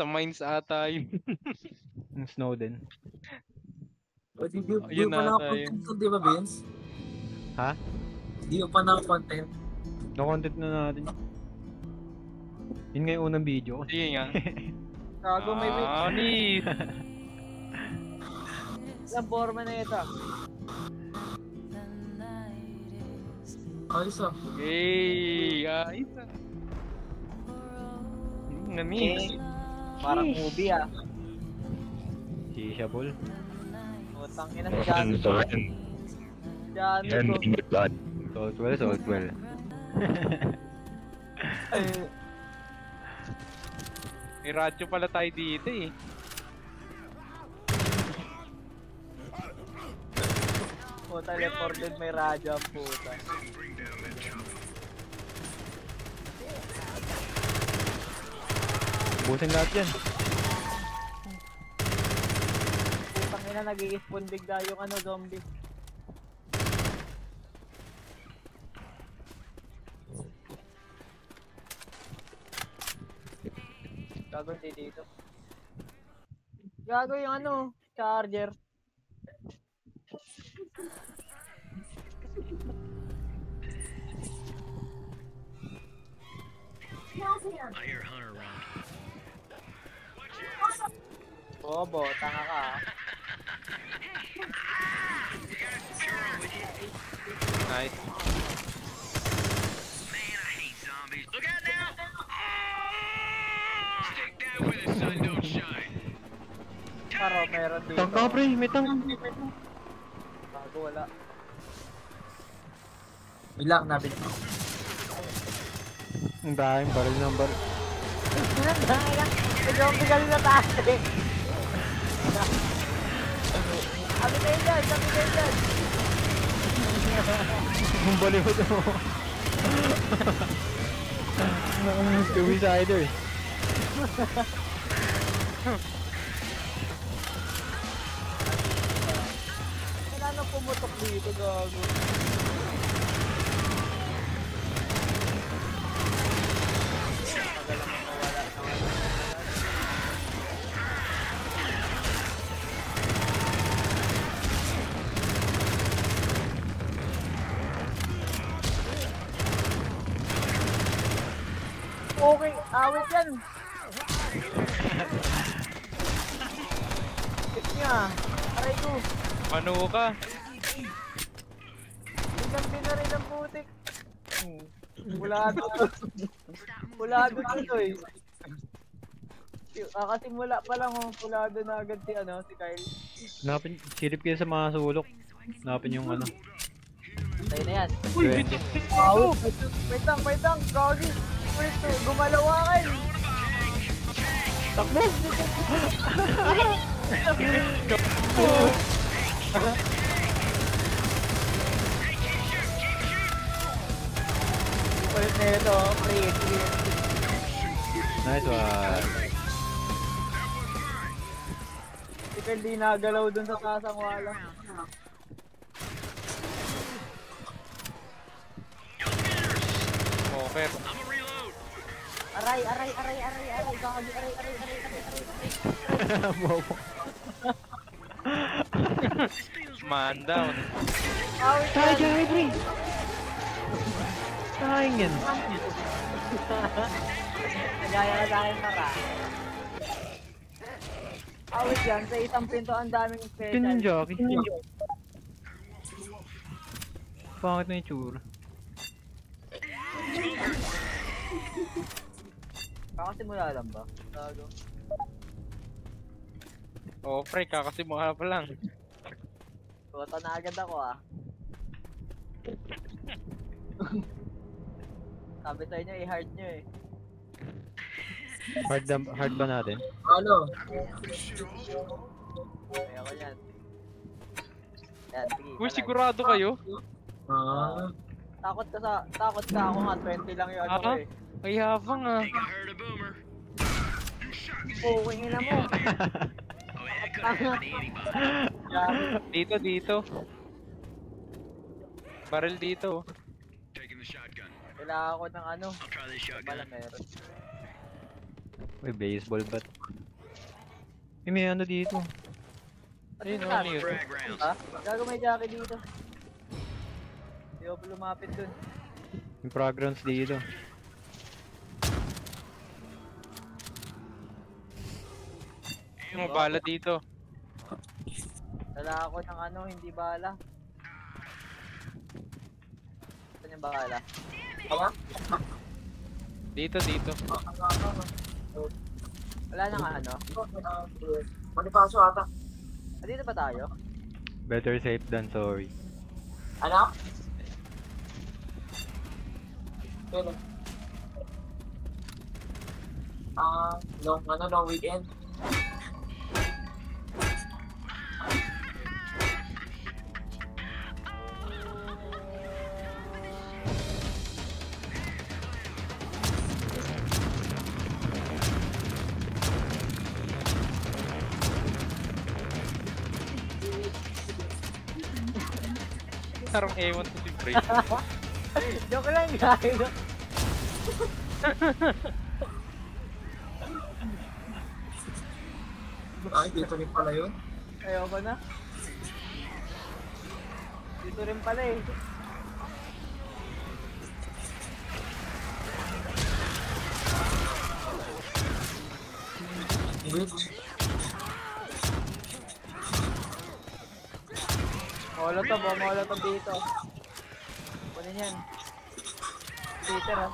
Sa mines ata yun. Yung Snowden. O, di, di, di Ayun pa ata nakakontent to, di ba, Vince? Ha? Di pa nakakontent. No-content na natin. Yun nga yung unang video ko. Sige nga. Gago may may Ah, ni. ilang forma na ito. Ayos ah. Yay! Ayos ah. Nga ni. Parang movie ah. Shisha ball. Utang ina si Jano. Jano to. Salt well, salt well. May radyo pala tayo dito eh. Puta, teleported may radyo ang puta. Busin lahat yan. Putang ina, nag-i-spawn bigla yung ano, zombie. Gago hindi dito. Gago yung ano, charger. Bobo, tanga ka ah. Nice. Paro, meron dito. Tank ka pre, may tank. Bago wala. Bilang nabit ko. Ang daming baril ng baril. May zombie ka na taas eh. Sabi kayo dyan, sabi kayo dyan. Ang baliw mo. Suicider. Wala na pumutok dito, gago. Awit yan. Tik niya. Aray ko. Ano ka? Tingnan na rin ang putik. Bulado. Bulado to eh. Ah, kasi mula pa lang oh, pulado na agad si ano, si Kyle. Napin, silip kayo sa mga sulok. Napin yung ano. Tayo na yan. Uy. Wow! Wait lang, wait lang, Gogi! Wait, gumalaw ka Kyle! Takbo! Ulit na ito, pre. Nice one. Si di nagalaw dun sa taas ang wala. Okay. Aray, aray, aray, aray, aray, aray, aray, aray, aray, aray, aray. Bobo. Man down. Tayo yan! dyan. Sayang yan. Nagaya na sa akin para. Awit yan, sa isang pinto ang daming special. Ganyan, Jockey. Pangit na yung tsura. Kakasimula lang ba? Tago. Oh, pre, kakasimula pa lang. Tuwata na agad ako ah. Sabi sa inyo, i-hard nyo eh. Hard, na- hard ba natin? Ano? Kaya ko yan. Yan, sige. Uy, sigurado kayo? Ah. Takot ka sa, takot ka ako nga, 20 lang yung ano Ah? eh. Ay, habang ah. Oh, na mo. Yan. Dito, dito. Barrel dito. Kailangan ko ng ano. Pala meron. Uy, baseball bat. Eh, may ano dito. Ayun, Ah, ano yun? Ha? Gago may jacket dito. Hindi ako lumapit dun. Yung fragrance dito. Yung bala dito. Dala ako ng ano, hindi bala. Saan yung bala? Dito, dito. Wala nang ano. Manipaso ata. Ah, dito ba tayo? Better safe than sorry. Ano? Ah, long, ano, long weekend. Parang ewan to si Bray. Joke lang, gago. Ay, dito rin pala yun. Ayaw ba na? Dito rin pala eh. Which, Molotov, oh, molotov dito. Kunin yan. Peter ah.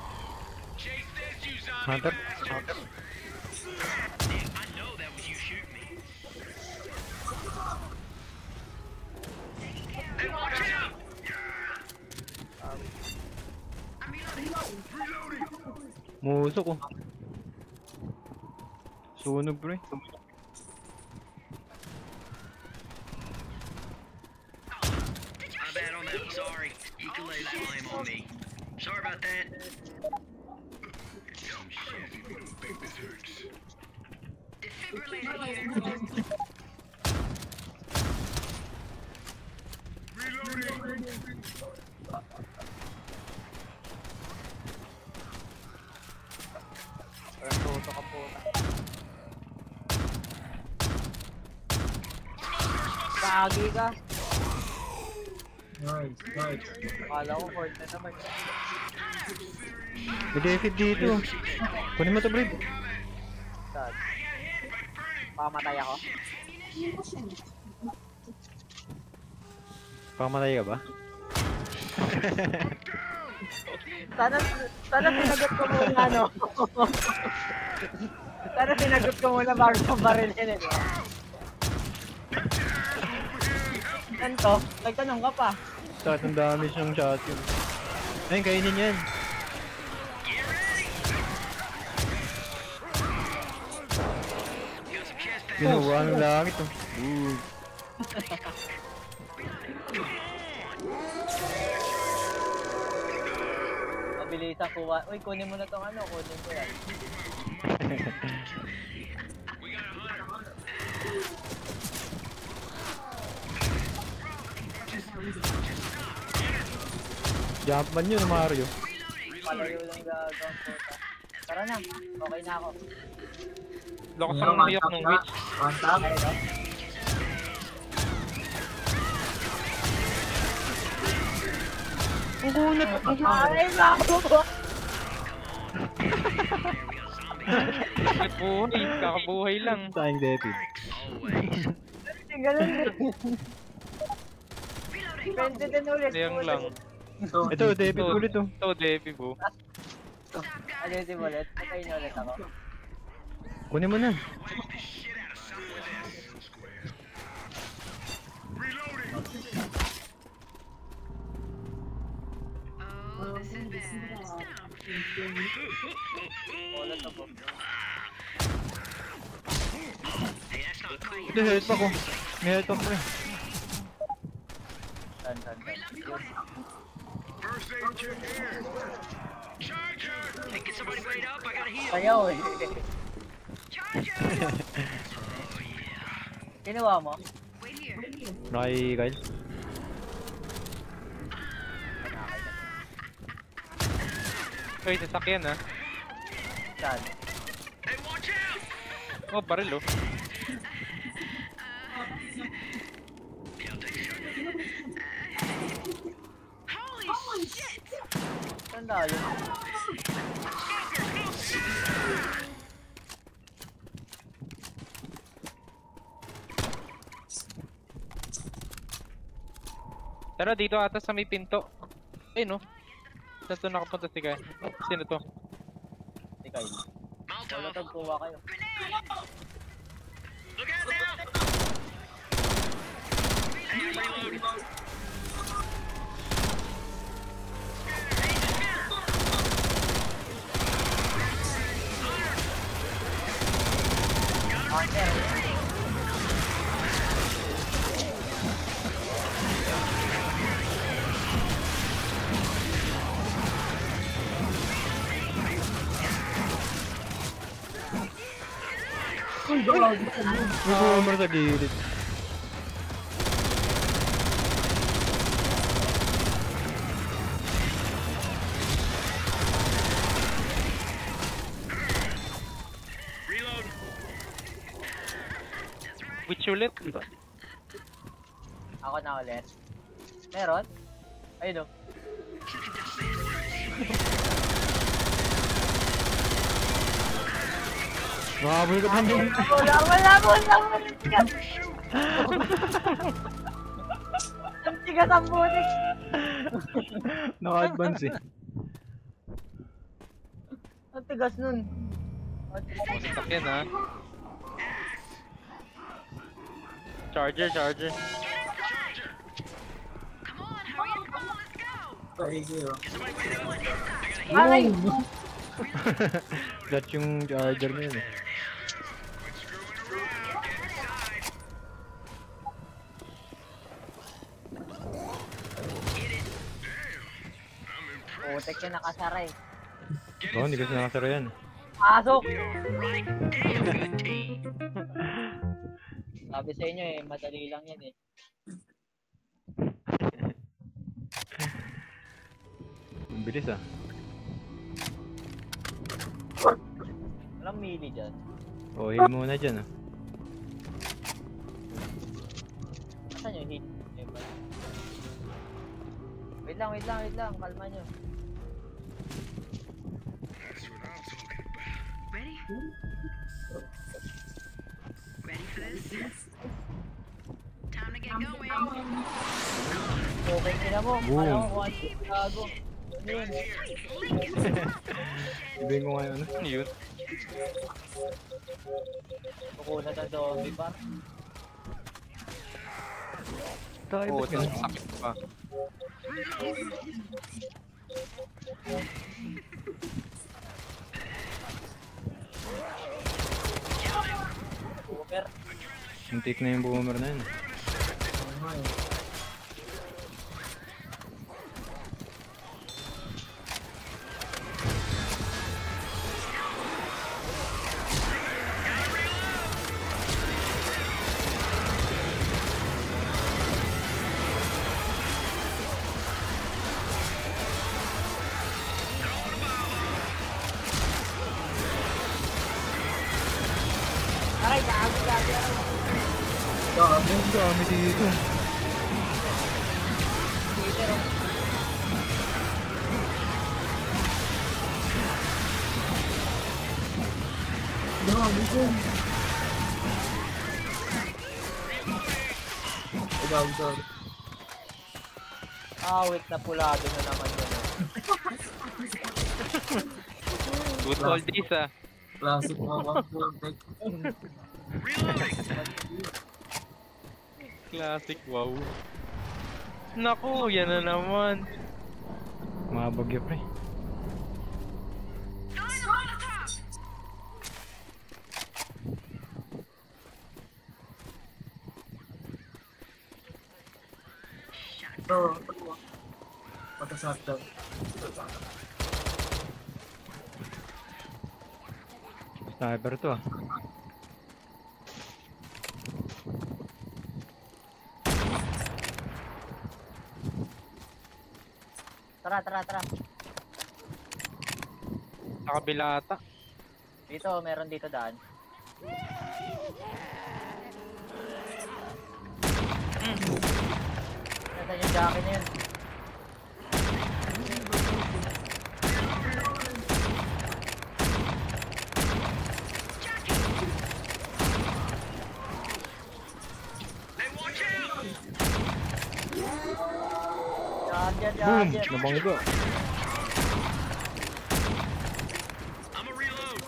Hunter? Musok ko. Sunog pre. My bad on that. I'm sorry. You can lay that blame on me. Sorry about that. Parang tuto ka puta. Pagi ka. Nice, nice. Akala ko court na naman. May David dito. Kunin mo to, Brib. Saan? Pamatay ako? Pamatay ka ba? Sana, sana sinagot ko muna, ano? sana sinagot ko muna bago sa baril yun, eh. Ganto, nagtanong ka pa. Saan ang dami siyang shot yun. Ayun, kainin yan. Ginawa ng langit oh. Ooh. Mabilisan kuha. Uy, kunin mo na tong ano, kunin ko yan. Jumpman yun, Mario. Palayo lang gagawin puta. Tara na, okay na ako. Lakas ng tap na. witch. One tap. Ay, no? Ay, naku! Buhay, kakabuhay lang. Sayang David. Ganun din. Pwede din ulit. Sayang lang. Ito, Ito, David Ito. ulit oh. Ito, Debbie po. Alitin mo ulit. Patayin niyo ulit ako. Kunin mo na. Wala to po. Hey, that's not cool. Hindi, health pa pa ko eh. Saan, saan, saan. Hey, somebody wait up? I gotta heal. Sayaw eh. Kinuha mo? Nakay Kyle. Uy, sasakyan ah. Saan? Hey, watch out! Oh, baril oh. Tanda yun. Tara, dito ata sa may pinto. Ay no. Saan to nakapunta si Kyle? Sino to? Si Kyle. Wala Molotov. tag kuha kayo. Look out now. Hey, I'm reloading. Na ulit. Meron? Ayun oh. Makahabol ka pa Wala, wala, wala, wala. Tigas. Ang tigas ang butik. Naka-advance eh. Ang tigas nun. Montak yan ha. Charger, charger. Crazy, oh. Aray! Flat yung charger na yun eh. Putik yung nakasara eh. Oo, hindi kasi nakasara yan. Pasok! Right. Damn good team. Sabi sa inyo eh, madali lang yan eh. Ang bilis ah. Walang mili dyan. Oh, heal muna dyan ah. Asan yung ba? Wait lang, wait lang, wait lang. Kalma nyo. Ready? Ready for this? Time to get going. Okay, kung ano yung gago. Yun eh. Sabihin ko ngayon ano. Ano yun? Kukunat ang zombie par. Tayo, Oo, ba't ganun? sakit pa. Super. Muntik na yung boomer na yun. Ano, Awit na pulado na naman yun. Good old days ah. Classic mga one full deck. Classic, wow. Naku, yan na naman. Mga bagyo pre. sniper to ah. Tara, tara, tara. Sa kabila ata. Dito, meron dito daan. Hmm. Nasaan yung jockey na yun? Boom! yan, yan. Nabangga. I'm a reload.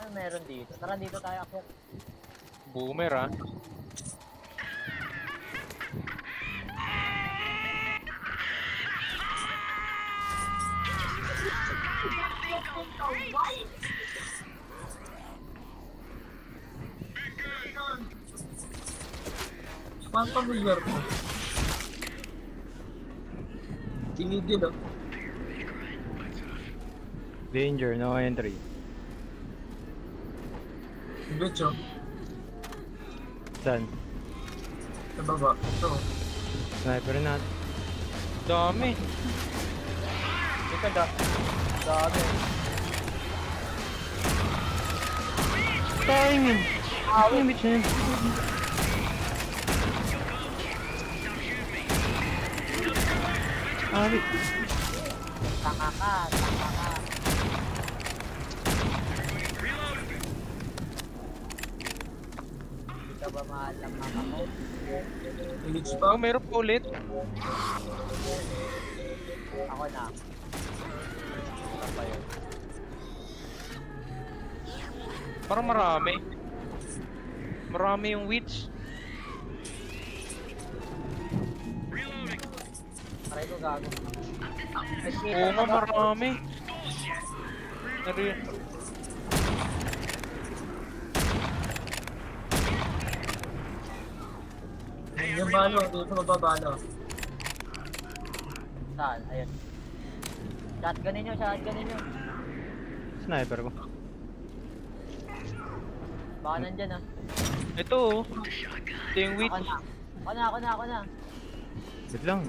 Ano meron dito? Tara dito tayo ako. Boomer ah. Parang familiar ko. Tinigil oh. Danger, no entry. Bitch oh. Saan? Sa baba. Ito. Sniper na. Dami. Ito da. Dami. Yun. Ay, bitch Ari. Taka ka, taka ka. Hindi ka ba mahal ng mama mo? Ilits pa. meron ulit. Ako na. Ano yun? Parang marami. Marami yung witch. Gago. Oo nga, marami. Nari Yung balo, dito mababalo. Saan? Ayun. Shotgunin nyo, shotgunin nyo. Sniper ko. Baka nandyan ah. Ito oh. Ito yung witch. na. Ako na, ako na, ako na. Wait lang.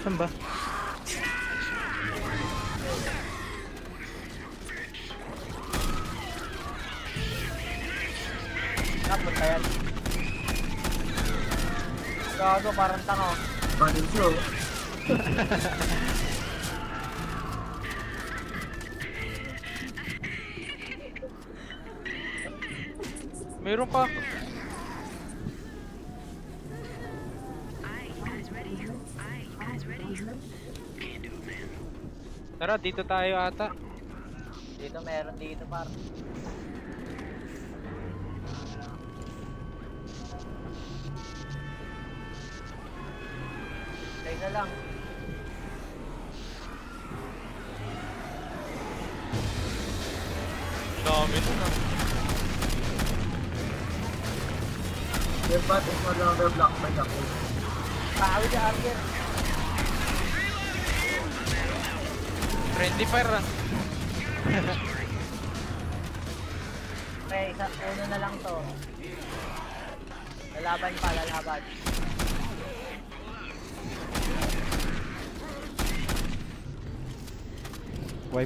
Saan ba? Napunta yan. Gago, parang tanga. oh. Balo siya oh. Meron pa. Tara, dito tayo ata. Dito meron dito par.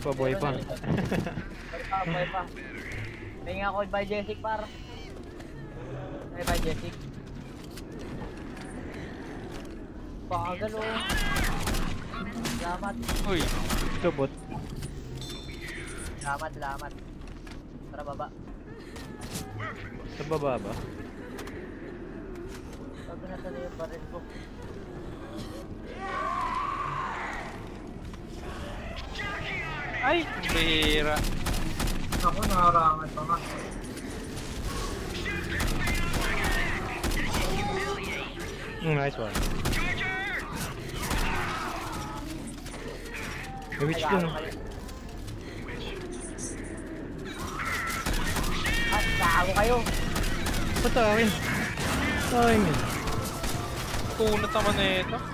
Pa, buhay pa. Buhay pa, buhay pa. May nga call by Jessic par. May by Jessic. Bagal oh. Salamat. Uy. Ito bot. Salamat, salamat. Tara baba. Sa baba ba? Sabi na sana yung baril ko. Ay, bihira. Ako nakarangan pa nga. Mm, nice one. May witch dun. Ah, gago kayo. Ba't sa akin? Sa akin yun. Kunat naman na ito.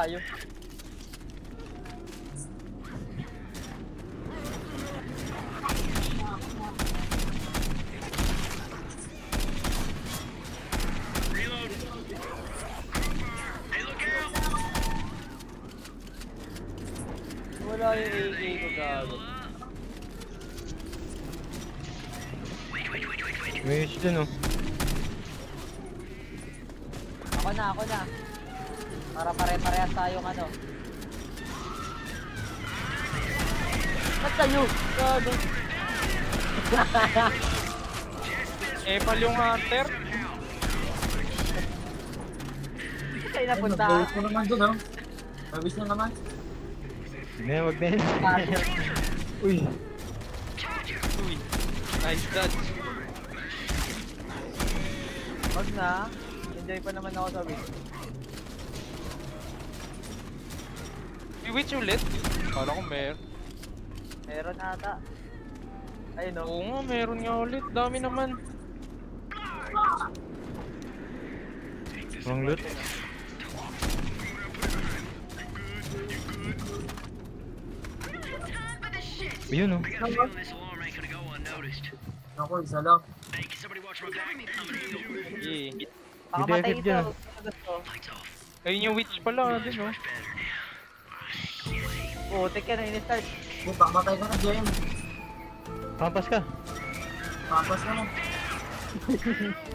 Tayo? nawala yung AK ko gago. May issue dun oh. Ako na, ako na. Para pare-parehas tayong ano. Ba't kayo? Gago. Epal yung hunter. Kayo napunta? nag-vote mo naman dun, oh. Mabis na naman. Na, wag na yan. Uy, Uy. Nice dodge. Wag na. Enjoy pa naman ako sa week. Witch ulit. Kala ko meron. Meron ata. Ayun o. Oo nga, meron nga ulit. Dami naman. wrong loot. Ayun oh. Ako, isa lang. Defib ito. dyan. Ayun yung witch pala, din oh. Putik yan, ini-start. Puta, matay ka na, Jem. Pampas ka. Papas na mo.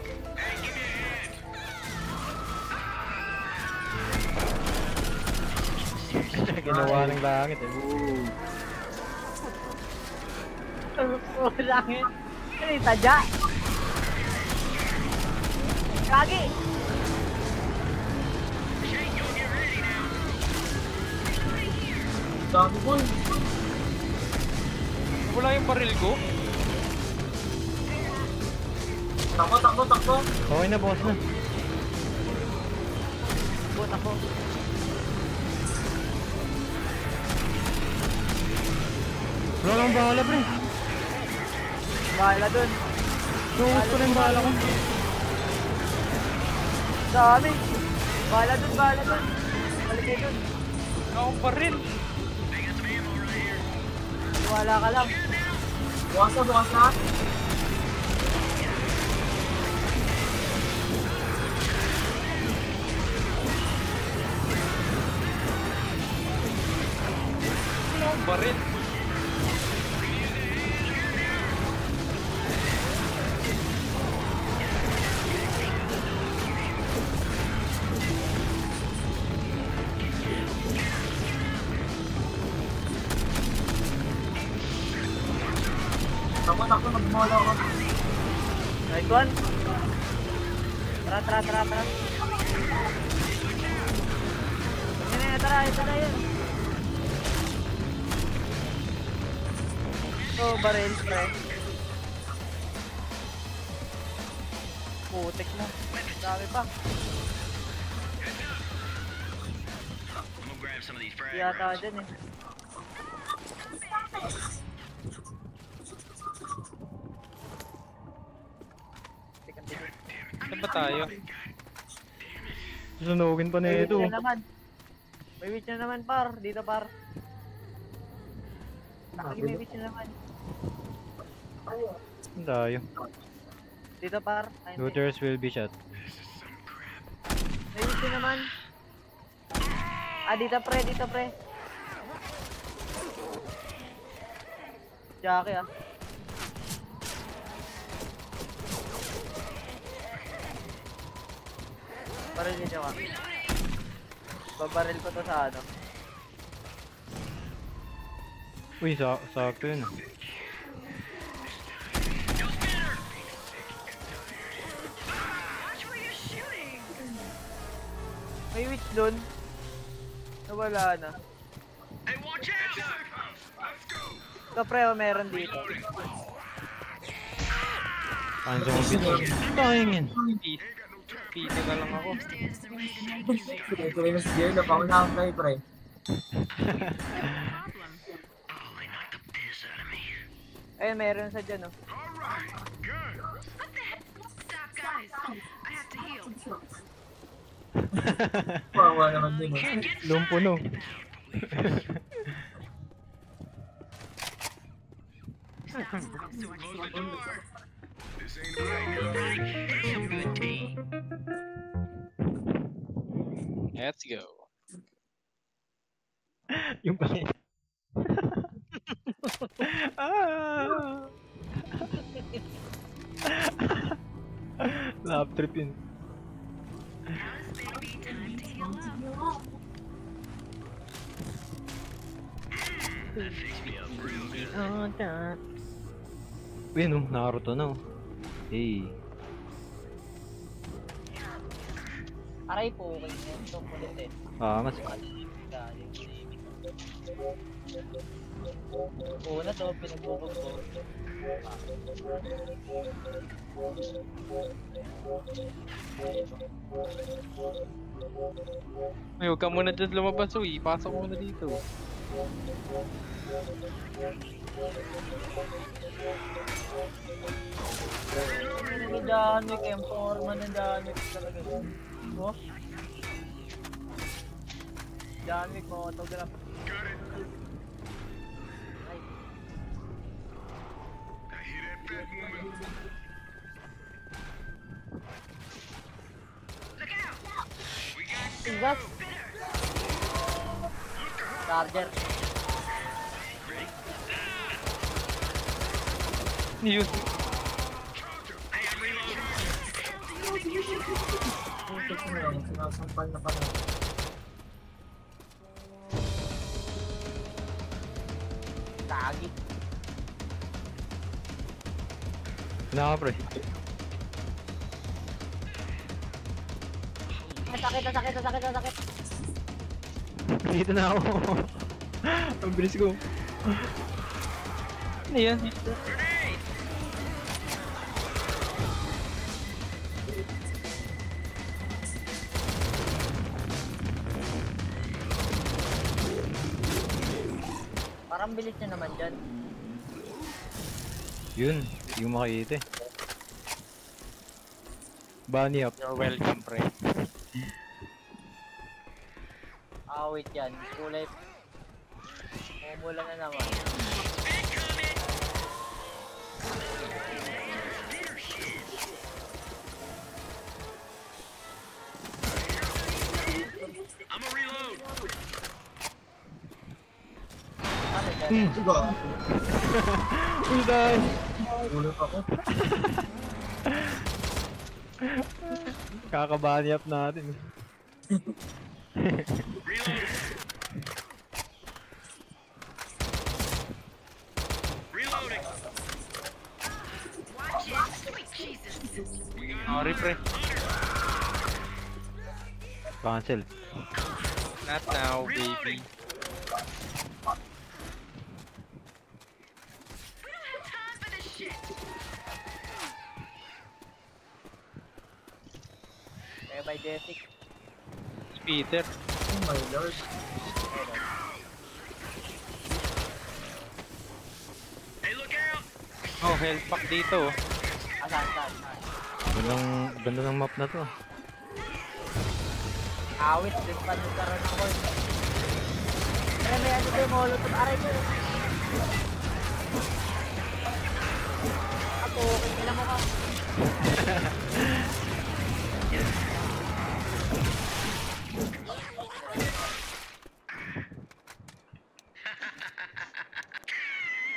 Ginawa ng langit eh. Ulangin. Ano yung tadya? Kagi! Dami ko. Wala yung baril ko. Takbo, takbo, takbo. Okay na, boss na. Bot ako. Wala kang bahala, pre. Bahala dun. Suot ko na yung bahala ko. Dami. Bahala dun, bahala dun. Balik kayo dun. Wala akong baril. Wala ka lang. Bukas na, bukas na. Baril. Takbo, takbo, mag-mola ako. Nice one. Tara, tara, tara, tara. Yan na, tara, tara yun. So, baril, pre. Putik na. Dami pa. Yata dyan eh. Teka, teka. Saan ba tayo? Susunugin pa na May ito. witch na naman. May witch na naman, par. Dito, par. Laki, may witch na naman. Ang tayo. Dito, par. Looters will be shot. May witch na naman. Ah, dito, pre. Dito, pre. Jackie, ah. Baril niyo ka. Babaril ko to sa ano. Uy, sa sakto yun. May witch dun. Nawala na. Hey, watch out! Ito pre, oh, meron dito. Paano sa computer? Pahingin. Pito. Na lang ako. Tuloy na si Jem, napangunahan tayo, pre. Oh. Ayun, meron sa dyan, oh. Stop, guys. I have to heal. Wawa naman din, eh. Lumpo no. Some good tea. Let's go. yung pangin. ah! Lap trip yun. Uy, no, Naruto na oh. Hey. Aray po, okay. Ito kulit eh. Ah, mas Una to, pinagbubog ko. Ay, huwag ka muna dyan lumabas, uy. Pasok mo na dito. Hindi Janwick, M4 man ng Janwick talaga. Oh? Janwick, mo autograph. Ay, Tigas! Charger. Yun. Hey, I'm reloading. Putik sinasampal na pala. Pre. Ang sakit, sakit, sakit, sakit. Dito na ako. Ang bilis ko. Ano yan? Parang bilis niya naman dyan. Yun, hindi ko makikita eh. Bunny up. You're welcome, pre. Awit yan. Kulay. Umula na naman. I'm a reload. Dyan? Diba? Uldan! Ulot ako. Kakabunny up natin. Reload. Reloading. Watch it. Sweet Jesus. Sorry, pre. Cancel. Not now, baby. By Jessic. Peter. Oh my lord. Hey, look out. Oh, health pack dito. Asan, asan, asan. Gandang, ganda ng map na to. Awit, din pa nagkaroon ng coin. Pero may ano yung molotov. Aray ko. Ako, okay nila mo ka.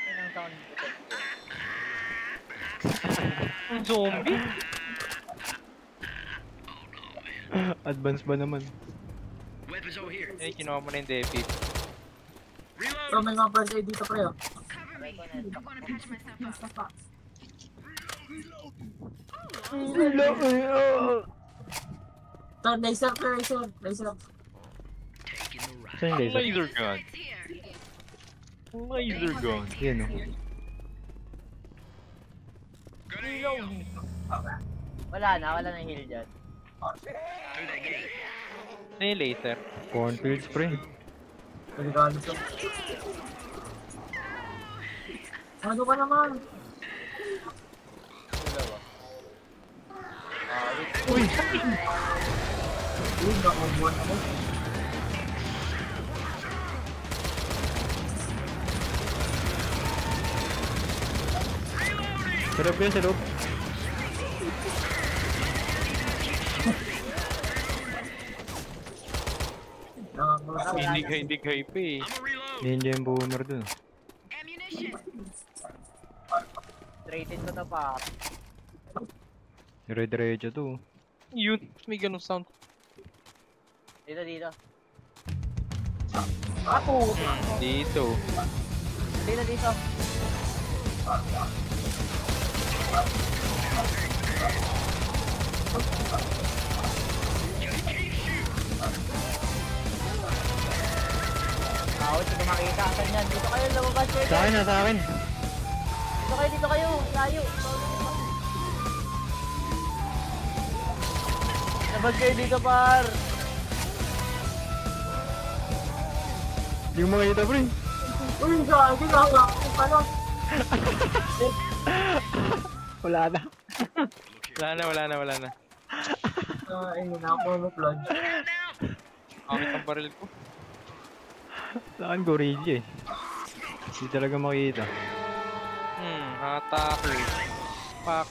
Ilang taon dito? Ang zombie? Advance ba naman? Weapons over here. Eh, kinuha mo na yung. Reload. So may mga first aid dito pre oh. Cover me. I'm gonna patch myself up. So, laser pre, laser. Laser. Ride. Saan yung laser? Laser gun. Laser gun. Yun oh. Wala na, wala na heal dyan. Ano yung laser? Cornfields pre. Delikado to. Ano ka naman? Awit. Uy, nakabuan ako. Sarap yun, sarap. Hindi ka, hindi ka pa eh. Ninja yung boomer dun. Ammunition. Straighten ko to pa. Dire-diretso to. Yun, may ganong sound. Dito, dito. Ako! Dito. Dito, dito. Ako, hindi ko makita. Saan yan? Dito kayo, lumabas kayo. Sa akin na, sa akin. Dito kayo, dito kayo. Layo. Labas kayo dito, par. Hindi mo makita, pre. Uy, gagi, gaga. Ano? Wala na. Wala na, wala na, wala na. Ah, ayun, nakakamuflage. Kamit ang baril ko. Sa akin, gorilla eh. Hindi talaga makita. Hmm, atake. Fuck.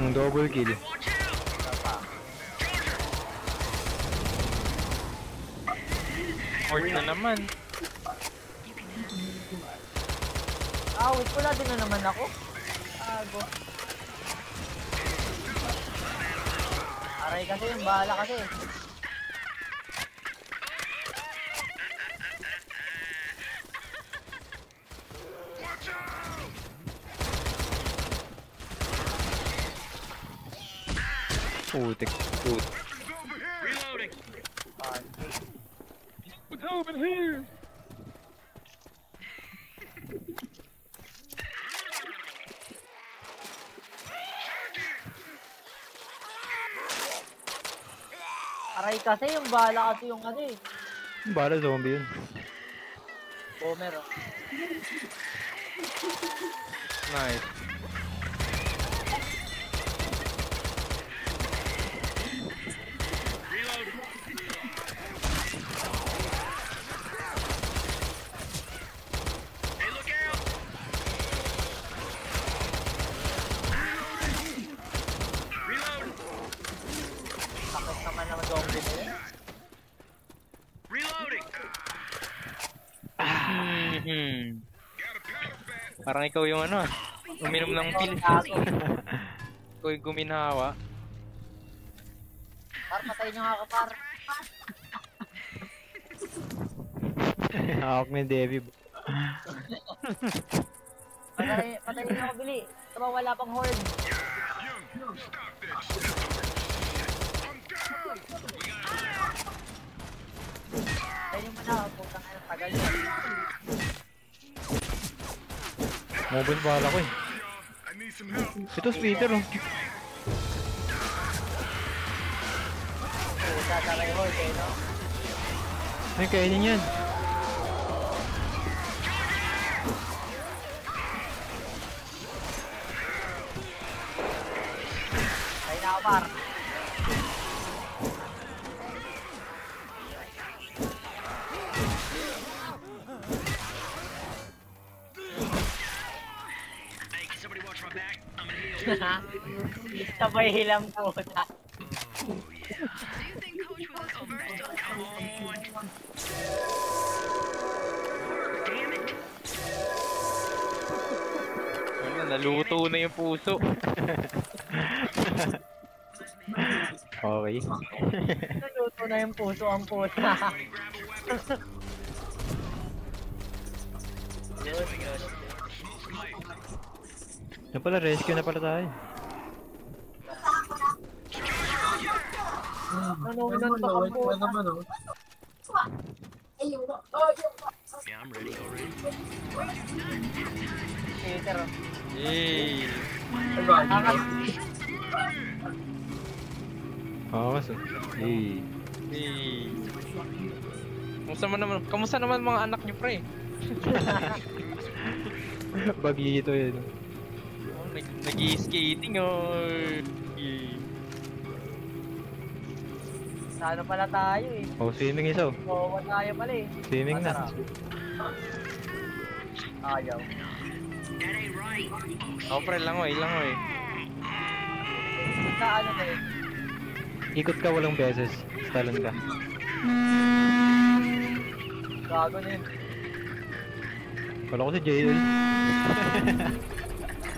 Ang double kill. Horde na naman. Ah, wait, wala din na naman ako. Ago. Aray kasi, yung bahala kasi. Putik. Put. Reloading. What's over here? Aray kasi, yung bahala kasi yung ano eh. Bala zombie yun. Bomber oh. Nice. Reload. Hey, look out! Reload. Sakit naman ng zombie na yun. Reloading. Hmm. Parang ikaw yung ano, ah, uminom ng. Gago. Ikaw yung guminhawa. Par, patayin nyo nga ako, par. Hawak ni Devi. Patayin, patayin nyo ako, Bili. Tama, wala pang horde. Patayin nyo muna ako, putang ina, tagal yun. Mobile bala ko eh. Ito speeder oh. Ay, kainin yan. Patayin na Come on. Damn it. Ano, naluto na yung puso. Okay. Naluto na yung puso ang puta. Yun, yun. Yan pala, rescue na pala tayo. Nanunan pa Naman, wait na naman, oh. Yeah, I'm ready already. Peter, oh. Oh. Hey. Yay! Kamusta man naman, kamusta naman mga anak niyo, pre? Bagito yun. Oh, nag nag-skating oh. Yay. Sa ano pala tayo eh. Oh, swimming isa oh. Bawa tayo pala eh. Swimming na. Ayaw. Oh, pre, langoy, langoy. Sa ano ba eh? Ikot ka walang beses. Talon ka. Gago na yun. Wala ko si JL.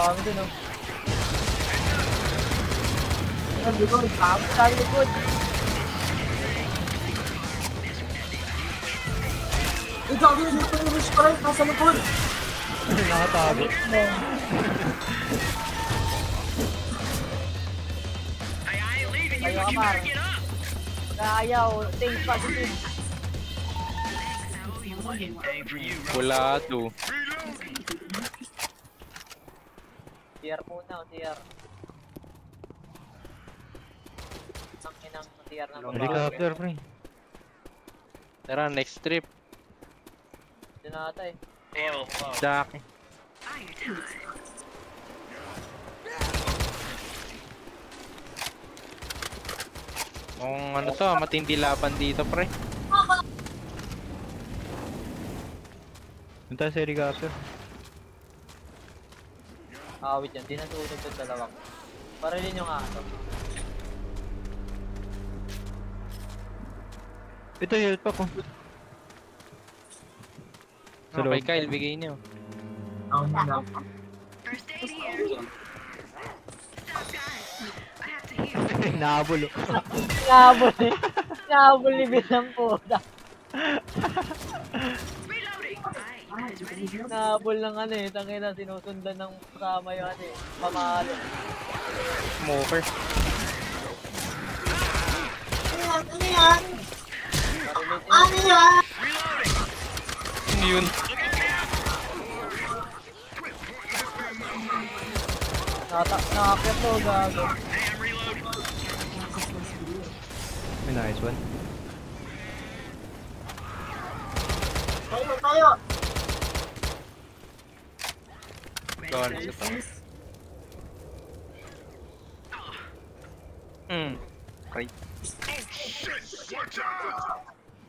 Dami dun o. Ang likod. Dami tayo likod. Uy, gagi, dito yung wish ko rin. Nasa likod. Nakatago. Hey, I ain't leaving you, Ayaw but you ka, better Mar. get up. Naayaw. Think positive. Aim for you, bro. Wala to. TR muna o TR. Ang TR na. Helicopter, pre. Tara, next trip. Doon na ata eh. Jack. Fire time. Kung ano to, matindi laban dito, pre. Punta sa helicopter. Awit yan. Di nasusunod yung dalawang. Parilin yung ato. Ito, health pa ko. Sa Okay, loob. Kyle, bigay niyo. Ako muna. First aid here. Stop, guys. I have to heal. Nahabol. Nabol eh. Nabol ni Bilang puta. Reloading. Alright, you guys ready? Nabol ng ano eh. Tangina sinusundan ng kasama yung ano eh. Pamalo. Smoker. Ano yan? Yun. Ano yan? Ano yun? Nata nakakit to gago. May nice one. Tayo, tayo. Gone sa to. Hmm. Right.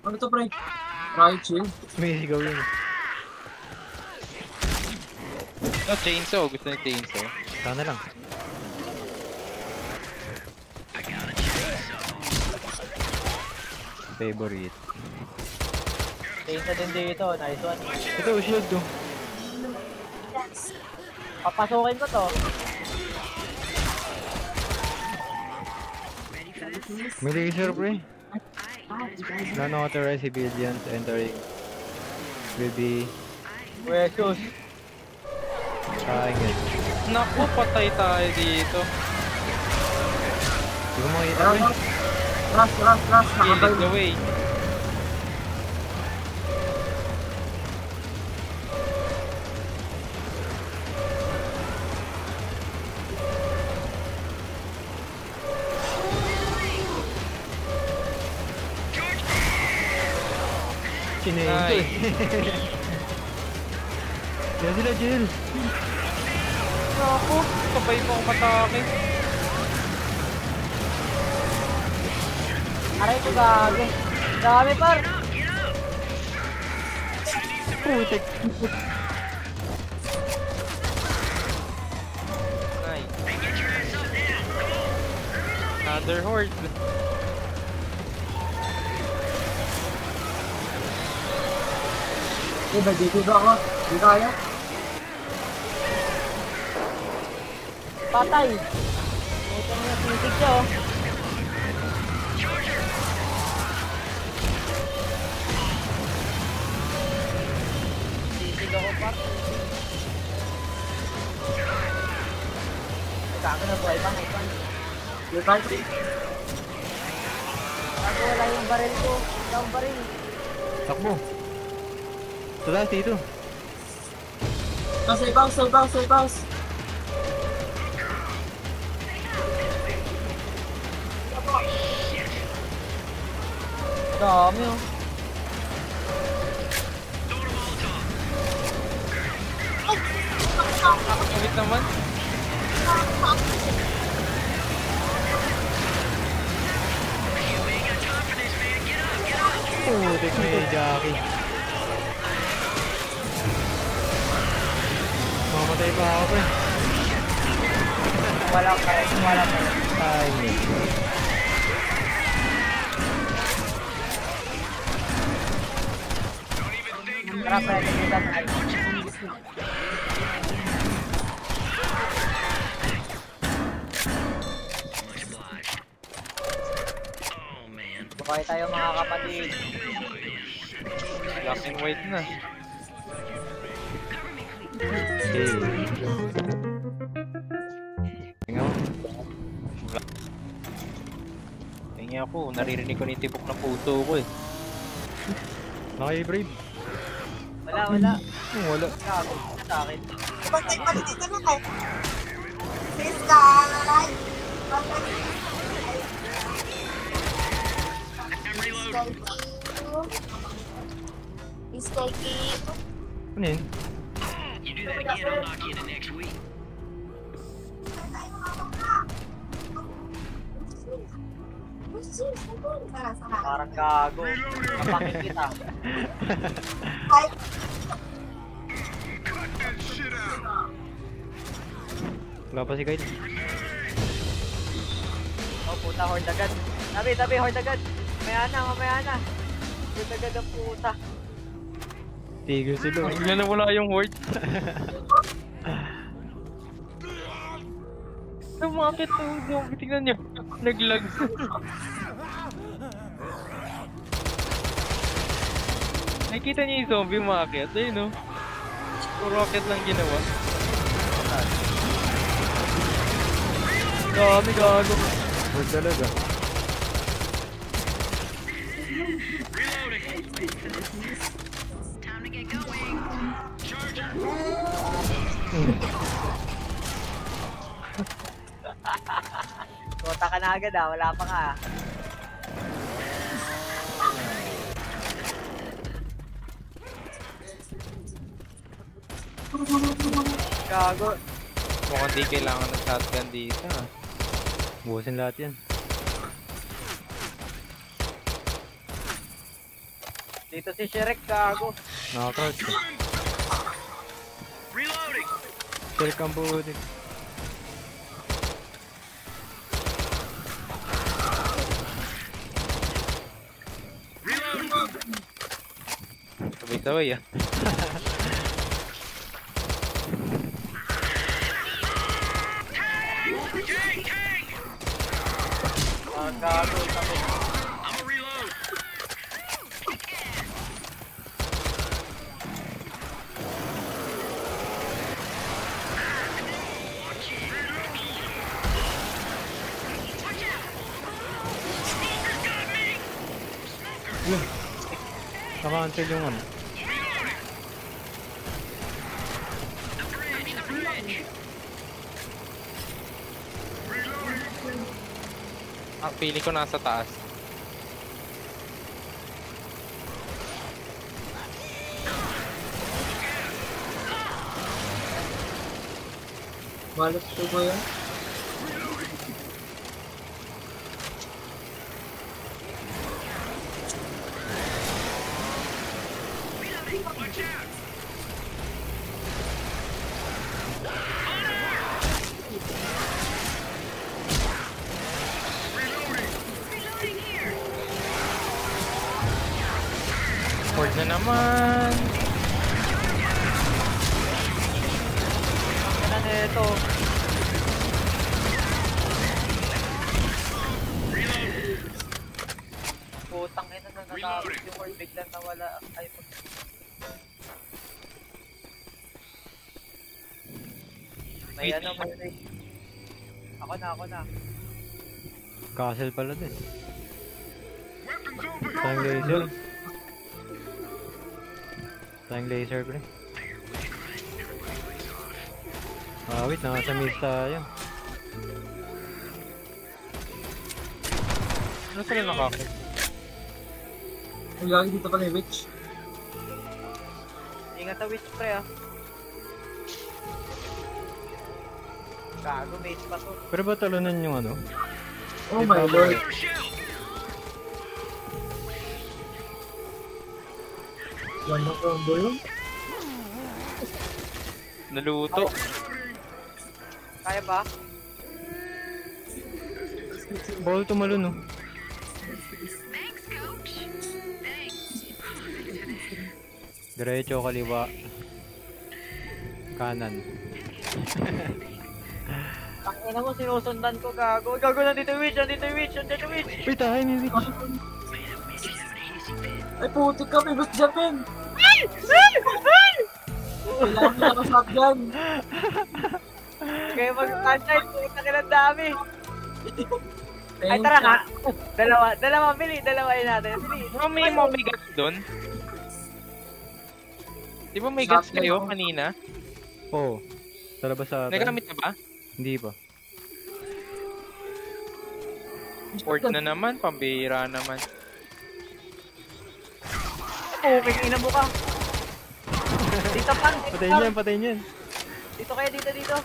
Ano to, pre? Riot shield. May sigaw yun. Oh, chainsaw. Gusto ni chainsaw. Sana lang. Favorite. Sa din dito. Nice one. Ito, shield oh. to. Papasukin ko to. May laser, pre. Alright, you guys ready? Non-authorized civilians entering will be Precious. trying it. Naku, patay tayo dito. Hindi ko makita, Rush, pre. rush, rush, rush. He lead Nakabay. the way. Ko eh. Yan sila, Jill. Naku, sabay mo ako matake. Aray ko gago. Dami par. Putik. Another horde. Eh, nandito ba ako? Di kaya? Patay. Ito na sisig siya oh. Sisig ako par. Gago na buhay pa. Nice one. Di kaya? Bago wala yung baril ko. Wala yung baril. Takbo. Lang, dito. Sa ibaw, sa ibaw. Dami oh. Pa rin, wala pa rin. Ay, Tara, pwede kita tayo. Tayo mga kapatid. And white na. hey. Tingin ako, naririnig ko na yung tibok ng puso ko eh. Naki-brave. Wala, wala. Oh, wala. Gago sa akin. Pagkay palitin ka na kay. Please, guys. I'm reloading. Please, taking. Ano yun? You do that again, I'll knock you into next week. Parang gago. Kapakin kita. Wala pa si Kyle. Oh, puta, horde agad. Tabi, tabi, horde agad. Mamaya na, mamaya na. Horde agad ang puta. Tigil sila. Bigla na wala yung word. Sumakit ang zombie. Tingnan nyo. Naglag. Nakikita niyo yung zombie umakit. Ayun no. Rocket lang ginawa. Dami gago. Huwag talaga. Agad ah, wala pa nga ah. Gago. Mukhang di kailangan ng shotgun dito. ah. Bukasin lahat yan. Dito si Shrek, gago. Nakaka-crouch eh. Reloading. Shirk ang putik. Sabay-sabay ah. Ah, gago. Sabi. I'm a reload. Naka-cancel yung ano. Pili ko nasa taas. Malas po ba yan? Ford na naman. Ano na ito? Putang ina na natapos yung word biglang nawala. Ay, pag... May ano, may... Ako na, ako na. Castle pala din. Tayong laser. Tayong laser pre. Ah, wait, nasa mid tayo. Ano sila nakakit? Ang lagi dito pa na witch. Ingat sa witch pre ah. Gago, mate pa to. Pero ba talunan yung ano? Oh my lord. Shell. Yan ang yun. Naluto. Kaya ba? Bawal tumalon oh. Thanks. Diretso kaliwa. Kanan. Tangina mo, sinusundan ko, gago. Gago, nandito yung witch, nandito yung witch, nandito yung witch. Uy, tayo may witch. Ay putik ka, may witch dyan, men! Kailangan nila ka shotgun. Kaya mag-sunshine, puta ka ng dami. Ay, tara nga. Dalawa, dalawa, bili, dalawain natin. Bili. Di ba may, mo may gas doon? Di ba may gas kayo kanina? Oo. Oh, labas sa atin. Nagamit na ba? Hindi pa. Port na naman, pambihira naman. Oh, may ina mo ka. Dito pan, dito Patayin pan. yan, patayin yan. Dito kayo, dito, dito.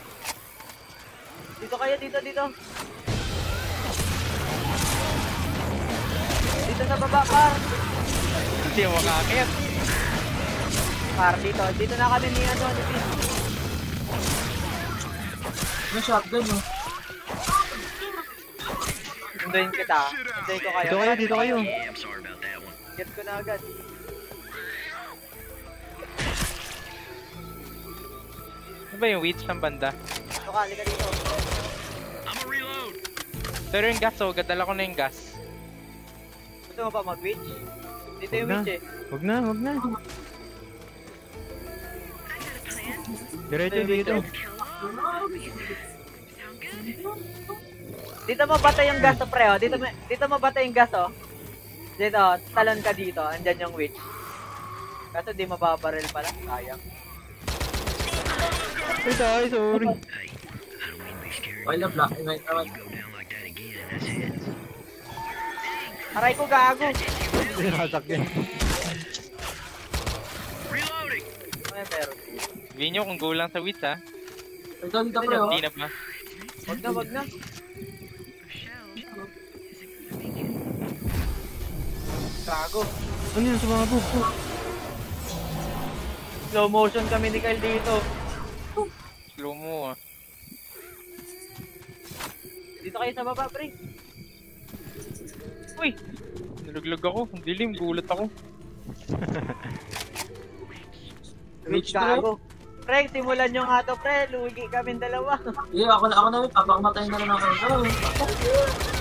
Dito kayo, dito, dito. Dito sa baba, par. Hindi ako makakit. Par, dito. Dito na kami ni ano, ni Pin. May shotgun, oh. Sunduin kita. Sunduin ko kayo. Dito kayo, dito kayo. Get ko na agad. Ano ba yung witch ng banda? Dito ka, halika dito. I'm a reload. Pero yung gas, oh, gadala ko na yung gas. Gusto mo pa mag-witch? Dito yung witch eh. Wag na, wag na. Diretso dito. Zombies. Sound good? Dito mo bata yung gas to pre, oh. Dito, mo- dito mo bata yung gas, oh. Dito, talon ka dito. Andyan yung witch. Kaso di mababaril pala. Sayang. Tayo, sorry. Scary. While the black white naman. Aray ko gago. Sinasakyan. Reloading. Ay, meron. Sabihin nyo kung go lang sa witch, ha? Ito, dito, pre, oh. Hindi na ba? Wag na, wag na. Gago. Ano yun, sumabog? Slow motion kami ni Kyle dito. Slow mo, ah. Dito kayo sa baba, pre. Uy! Naluglag ako. Ang dilim, gulat ako. Witch gago. Pre, simulan nyo nga to, pre. Lugi kami dalawa. Yeah, ako na, ako na, papakamatay na lang ako. Oh,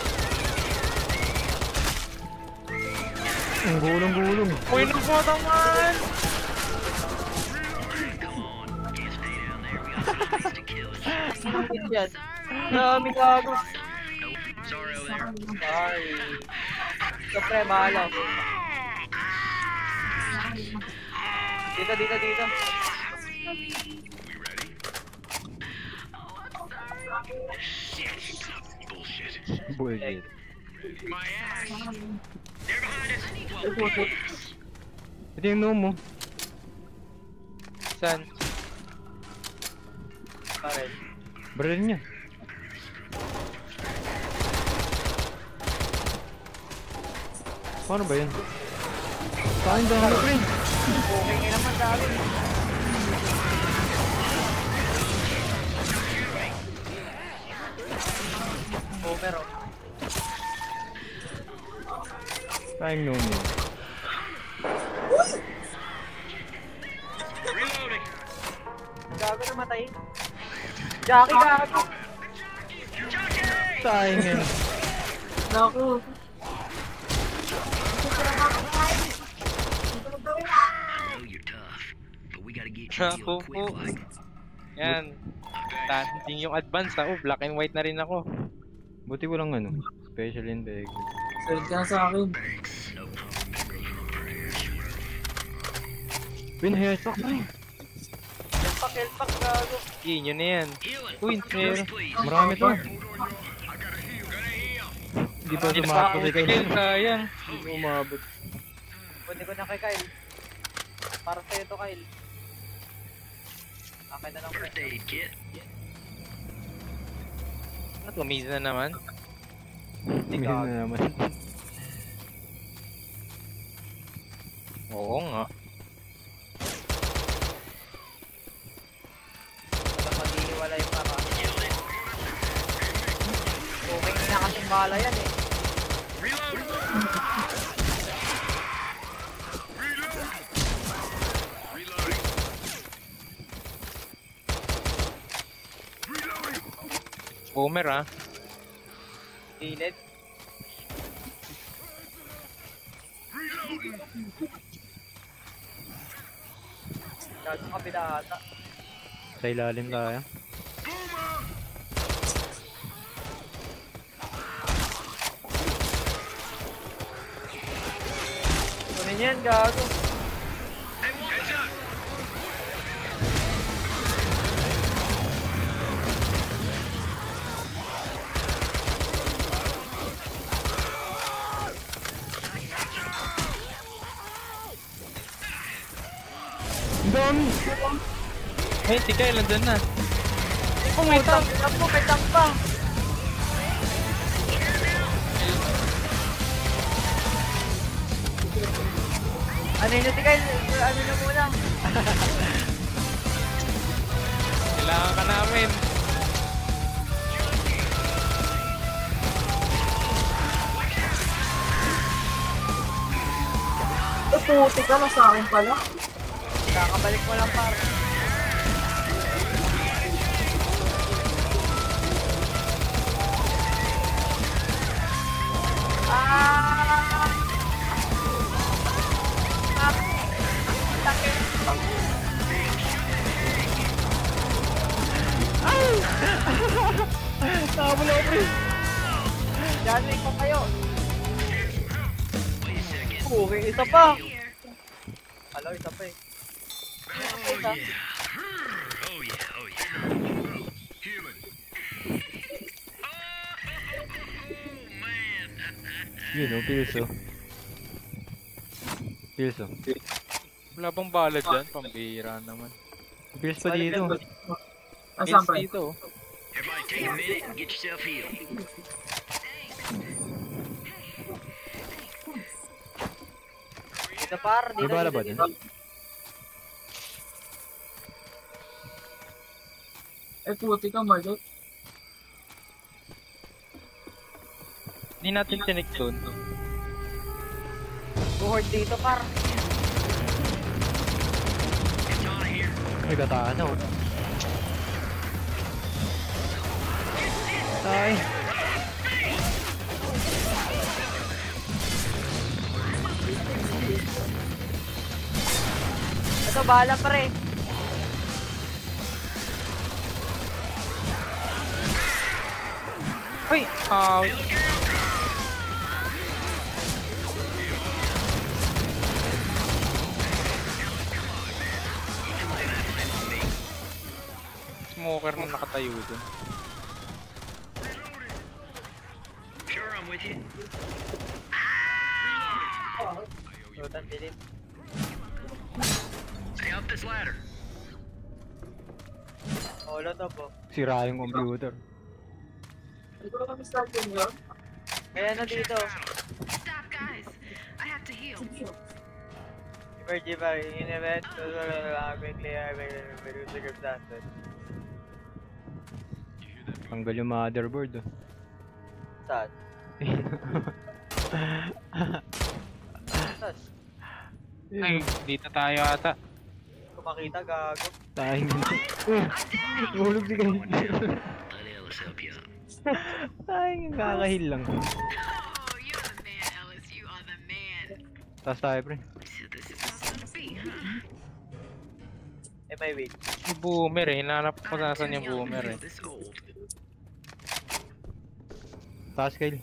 some things to kill. Witch yan. Dami gago. Sorry over there. Sorry. Ito, pre, bahala. Dito, dito, dito. Bullshit. Bullshit. My ass. Ito yung gnome mo. Saan? Pare. Baril niya. Paano ba yun? Saan dami, pre? Okay nga naman dami. Homer, oh. Yung gnome yun? Reloading. Gago namatay. Jackie, gago. Sayang yan. Naku. I know you're tough, but we gotta get you healed quick like. Yan. Tanding yung advance, ha? Oh, black and white na rin ako. Buti walang ano. Special index. Send ka na sa akin. Win hairstock, pre. Helpak, helpak, gago. Yun na yan. Uy, please. Marami to. Hindi pa si skill, Kyle. sayang. Hindi pa umabot. Pwede ko na kay Kyle. Para sa'yo to, Kyle. Akin na lang. aid kit. Ano, tumiz na naman. Hindi na naman. Oo nga. Wala yung para. Okay na kasing bala yan eh. Boomer ah. Gilid. Gago kabila ata. Sa ilalim tayo. Kunin yan, gago. Dami! Hey, si Kyle, nandun na. Oh, may tank. Mo, may tank pa. Yun, Tikay? Ano na muna? Kailangan ka namin. Puti ka na sa akin pala. Kakabalik mo lang, par. Isa pa. Hello, isa pa eh. Pa, isa. Oh yeah, oh yeah. Human. Oh man. Yun o, Pierce o. Pierce o. Wala bang bala dyan? Pambira naman. Pierce pa dito. Pre? dito. oh. Everybody take a minute and get yourself healed. Par, dito, dito, dito. dun? Eh, puti ka, Margot. Hindi natin tinik dun. Buhord dito par. May katana o. Tay! Bala pre. Uy! Ouch! Smoker na nakatayo dun. Sira yung computer. Kaya na dito. Stop, guys. I have to heal. Emergency in event, quickly, I circumstances. Tanggal yung motherboard o. Saan? Saan? Ay, dito tayo ata. Makita, gago. Tayong Tulog si out. Tayong kakahil lang. Oh. Taas tayo pre. Eh, may wait. Yung boomer eh. Hinanap ko nasan yung young to boomer eh. Taas Kyle.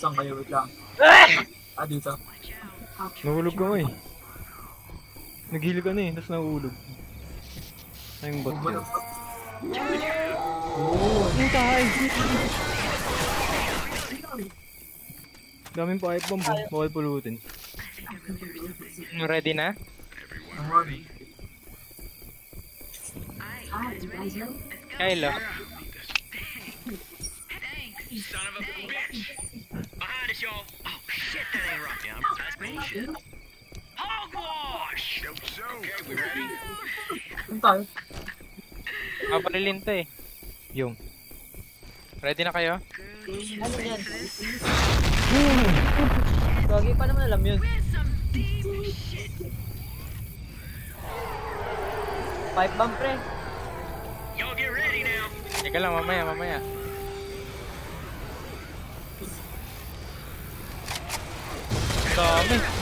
Saan kayo? Wait lang. Ah, dito. Nahulog ka mo eh. Naghilog ka na eh, tapos nahulog. Ay, yung bot yun. pa. Ang tahay! Daming pipe bomb. oh. Bawal pulutin. Ready na? Naman. Kylo. Son of a bitch! Behind us, y'all! Oh, shit, that ain't right. Yeah, I'm- Hogwash! Okay, we ready? Saan tayo? Kaparilin to eh. Yung. Ready na kayo? Ano yan? Gagi pa naman alam yun. Pipe bomb pre. Y'all get ready now. Teka lang, mamaya, mamaya. Dami.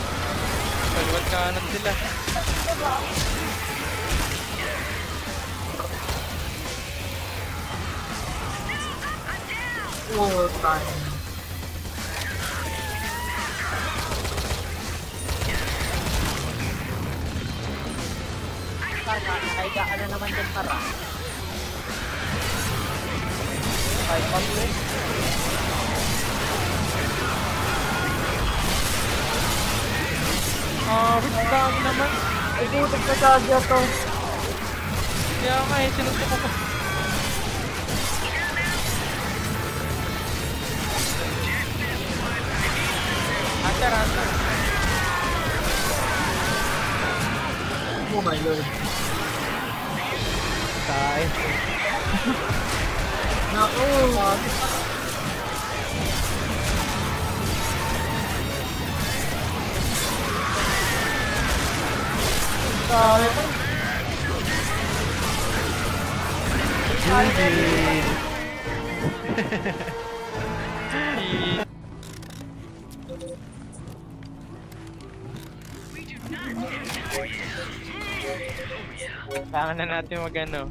Kaliwat kanan sila. Oo, tayo. Sana, nakahiga ka na naman dyan para. Pipe bomb Ah, uh, dami naman. Ay, di, pagkasagya to. Kaya nga eh, sinusto ko pa. Hunter, hunter. Oh my lord. Tayo. Naku! Si- Kailangan na natin mag ano.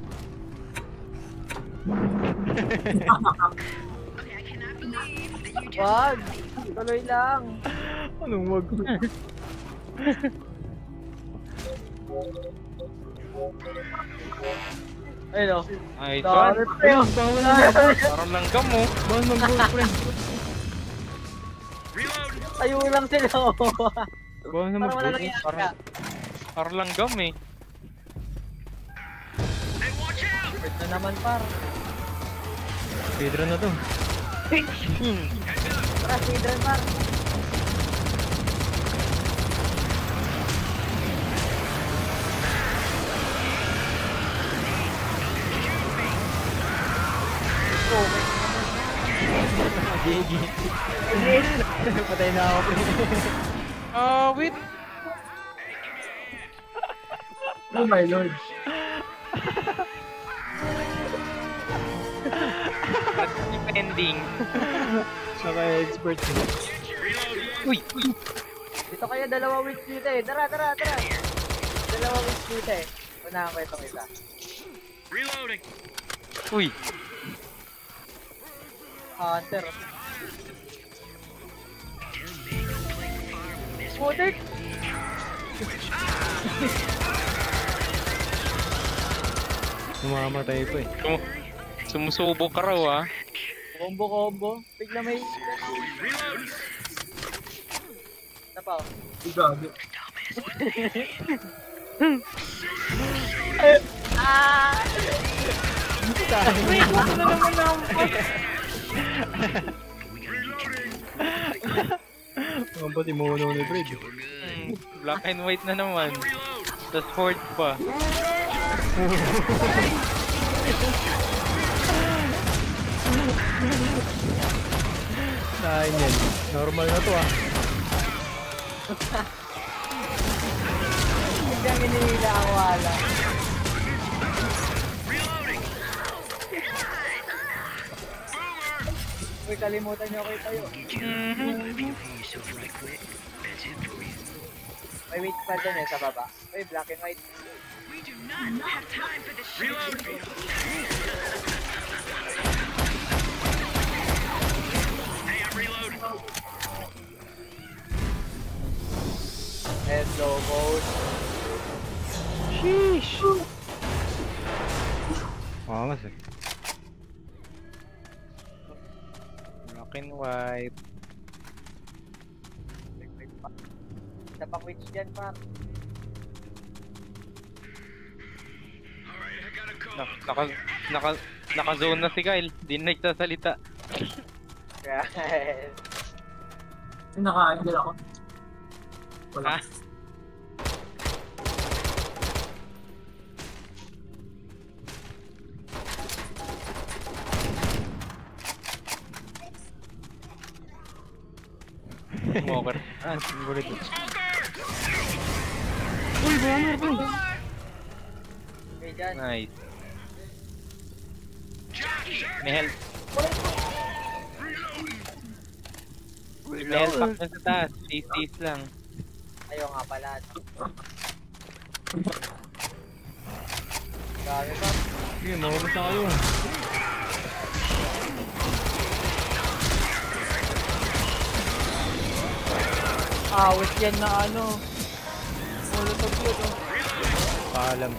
Wag. Tuloy lang. Anong wag? Ayun o. Ay, oh. Bawal na. Parang langgam mo. Bawal mag-goal, friend. Reload! Tayo lang sila. oh. Bawal na Parang, parang langgam eh. Hey, watch out! Bird na naman par. Pedro na to. Tara, Sidran par. Oh, Gigi. Patay na ako. Ah, wait. Oh my lord. Ending. Naka-expert siya. Uy, uy. Dito kayo, dalawa weeks dito eh. Tara, tara, tara. Dalawa weeks dito eh. Unahan ko itong isa. Reloading! Uy. Hunter. Putik! Namamatay pa eh. Sum sumusubo ka raw ah. Combo, combo. Bigla may... Pa? oh? Gago. Ah! Ang pati mo ni Fred. Black and white na naman. Tapos fourth pa. Kain yan. Normal na to ah. Biglang inihila ang wala. Uy, kalimutan niyo kayo tayo. May wait pa dun eh, sa baba. Uy, black and white. We. Reload! Hey, I'm reloading. Hello, mode. Sheesh! Angas eh. black and white. Wait, pang witch dyan, Mark. Nak naka, naka, naka zone na si Kyle. Di na nagsasalita. Guys. Naka-angle ako. Wala. Ah. Smoker. Ah, Bulit. Okay, dyan. nice. May health. May health pack na sa taas. Face lang. Ayaw nga pala. Grabe ba? Sige, mawabas na Awit yan na ano. Molotov yun, oh. Paalam.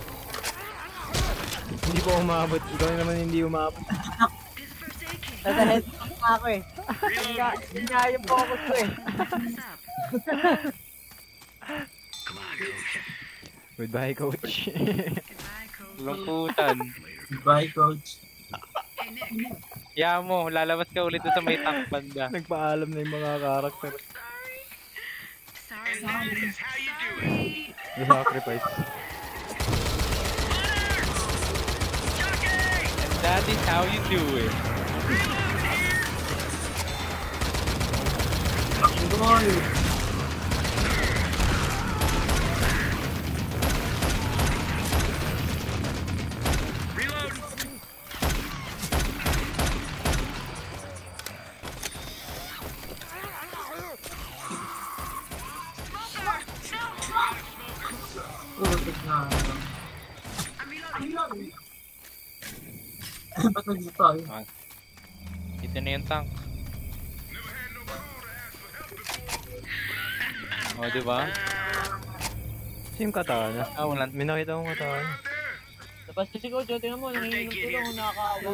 Hindi pa umabot. Ikaw na naman hindi umabot. Nasa head na ako eh. Nga yung focus ko eh. Goodbye, coach. Goodbye, Coach. Lumputan. Bye, coach. Kaya mo, lalabas ka ulit sa may tank banda. Nagpaalam na yung mga karakter. Sorry. That is how you do it. May sacrifice. And that is how you do it. Goal! Reload. Ba't nandito tayo? Ito na yung tank. O, oh, di ba? Kasi yung katana. Ah, wala. May nakita akong katana. Tapos kasi ko, tingnan mo, nanginginom ko lang, nakakaawa.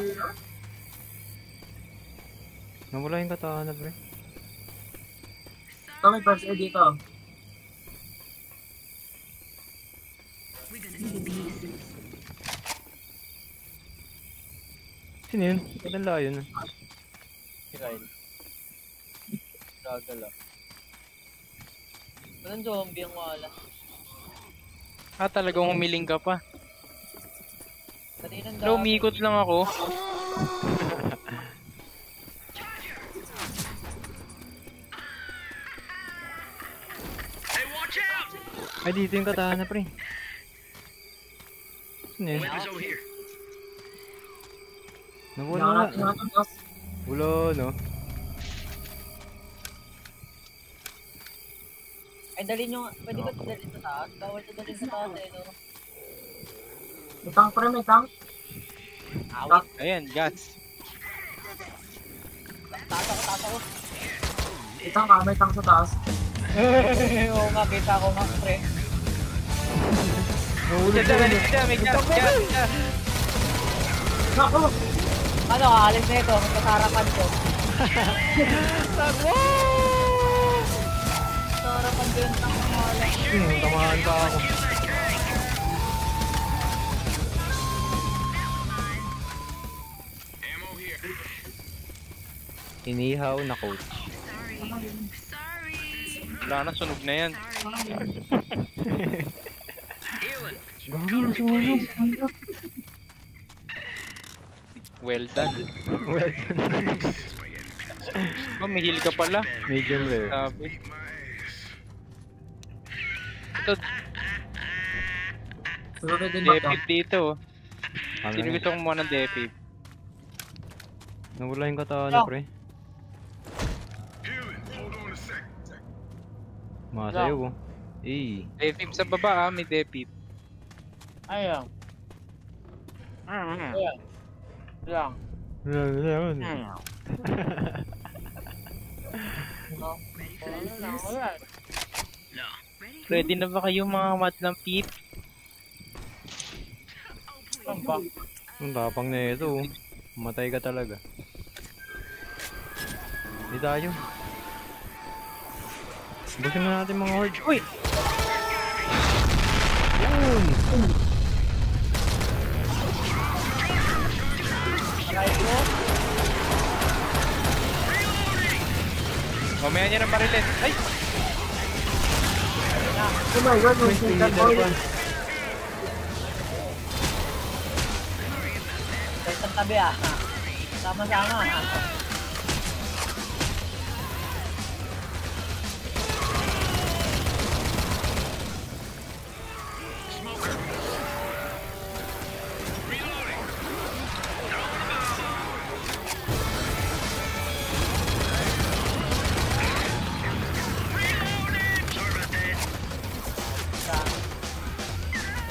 Nawala yung katana, pre. Ito may first aid dito. Sino yun? Ba't ang layo na? Si Kyle. Gagal ah. Walang zombie ang wala. Ah, talagang humiling ka pa. Kanina ang Hello, umikot lang ako. Hey, watch out. Ay, dito yung katana, pre. Sino yun? Nawala na. Wala, no? Ay, dalhin nyo, pwede ba dalhin sa taas? Bawal ito dalhin sa taas eh, no? May tank pre, may tank. Awit. Ayan, gas. Taas ako, taas ako. May tank ah, may tank sa taas. Oo nga, kita ko nga, pre. Nahulog Dito, na dito, may gas, gas, gas. Naku! Ano, aalis na ito, magkasarapan ko. Tagwa! Sarapan ko yung. Hmm, tamahan pa ako. Inihaw na coach. Sorry. Sorry. Wala na, sunog na yan. Healing. Well done. well, Oh, may heal ka pala. medium rare. Sabi. Ito, Susunod din defib dito. oh. Sino gusto kumuha ng defib? Nawala yung katana, pre. Masayaw, oh. Eh. Defib sa baba ah, may defib. Ayun. Ayun. Lang. Lang, ayun. No. Ready na ba kayo mga mat ng peep? Ba? Ang tapang na ito, oh. Matay ka talaga. Hindi tayo. Busin na natin mga horde. Uy! Yun! Mamaya niya ng barilin. Ay! Oh my god, may Uy, sneaker leader boy. pa. Sa isang tabi ah. Sama-sama.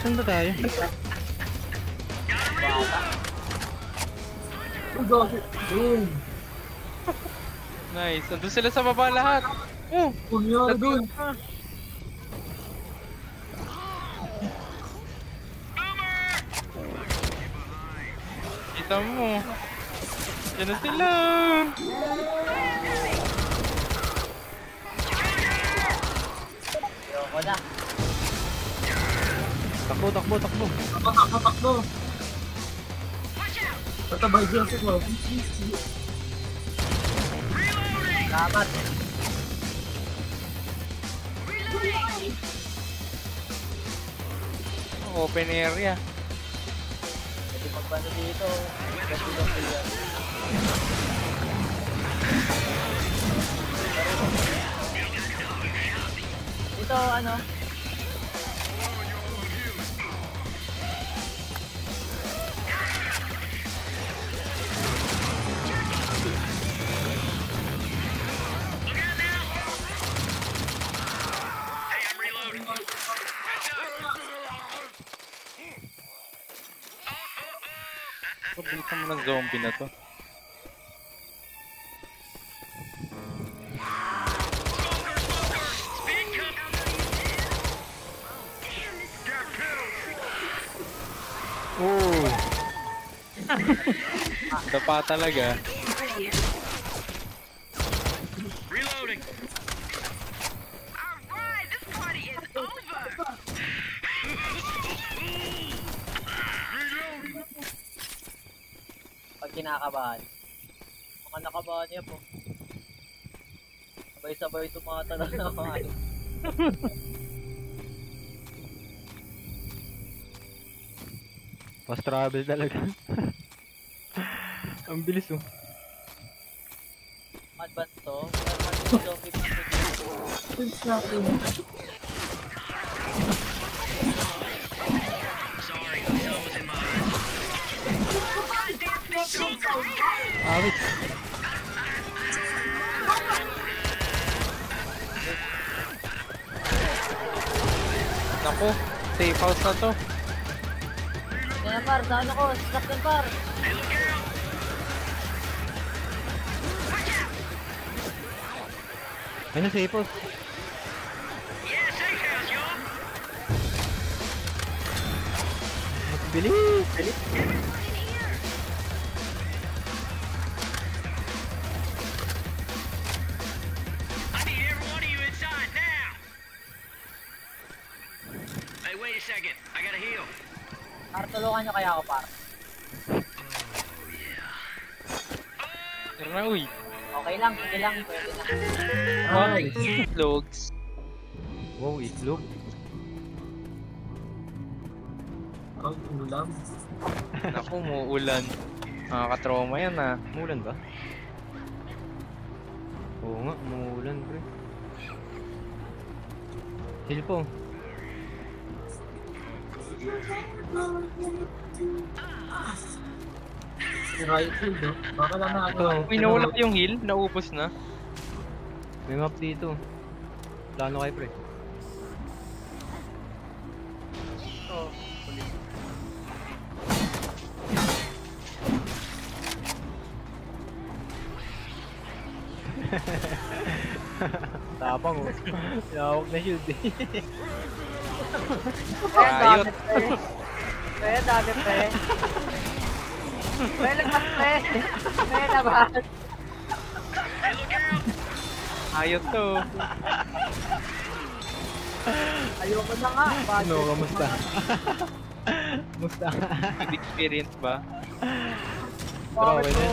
Saan ba tayo? Boom. Nice. Nandun sila sa baba lahat. Oh! Punya dun. Kita mo. Yan na sila. Ayoko na. Takbo, takbo, takbo. Takbo, takbo, takbo. Patabay dyan si Mo. Salamat. Open area. Pwede magbano dito. Pwede lang dito. Dito ano? Zombie na to. Oh! Dapa talaga. Reloading. Alright, this party is over. Pag kinakabahan. Mga nakabahan niya po. Sabay-sabay tumatala na mga ano. Fast travel talaga. Ang bilis oh. Advance to. Advance to 50 Since natin. Sorry, that was in my eyes. Awit. Naku, safe house na to. Yan par, saan ako? Stop yan par. Ayun, safe house. Yeah, safe house. Mas bilis! Bilis! Par. Tara na, uy. Okay lang, sige lang. Pwede na. Ay. Logs. Wow, itlog. Ang ulam. Naku, muulan. Nakaka-trauma yan ah. Umulan ba? Oo nga, umuulan pre. Chill po. Si Riot Field, no? Baka lang na Ito, ano. Uy, nawala yung heal. Naubos na. may map dito. Plano kayo pre. Tapang oh. Yawag na shield eh. Ayot. pre. Kaya ang dami pre. Kaya labas pre. Kaya labas. Ayot to. Ayoko na nga. Budget ko kamusta? nga. Musta? Good experience ba? Pa kaya?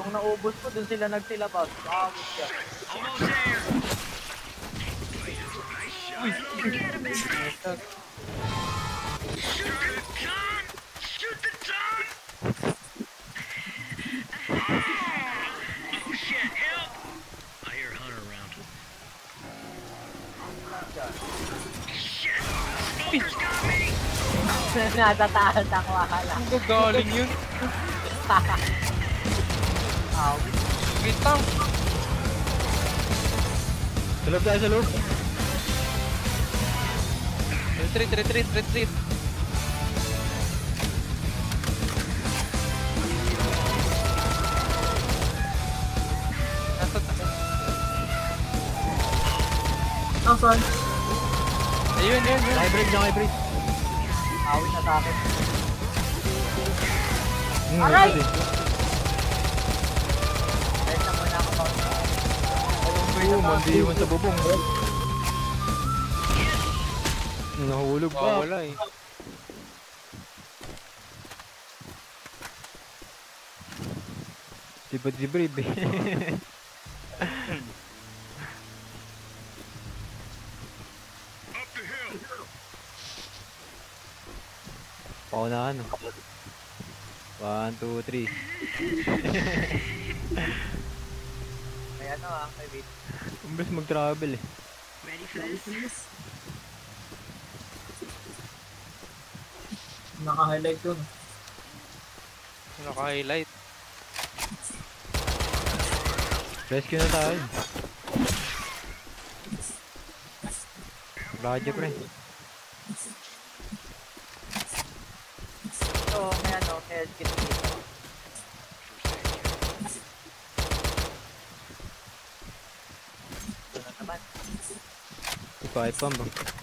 Nung naubos ko, dun sila nagsilabas. Nakabot ka. Almost there. Me! Nasa taas ako akala. Ang gagaling yun. Aw. Sa loob tayo, sa loob. Retreat, retreat, retreat. Ayun, yun, yun. Hybrid na hybrid. Awin na akin. Hmm, Aray! eh. Dahil na muna ako pa. Oo, mandi iwan sa bubong. Nahulog pa. Wala eh. Diba di brave eh. Paunahan. oh. One, two, three. May ano ah, may wait. Umbes mag-travel eh. Ready for this? Naka-highlight yun. Naka-highlight. Rescue na tayo. Radyo pre. So, may ano, health kit dito. Ito na naman. Ipa pump. Molotov.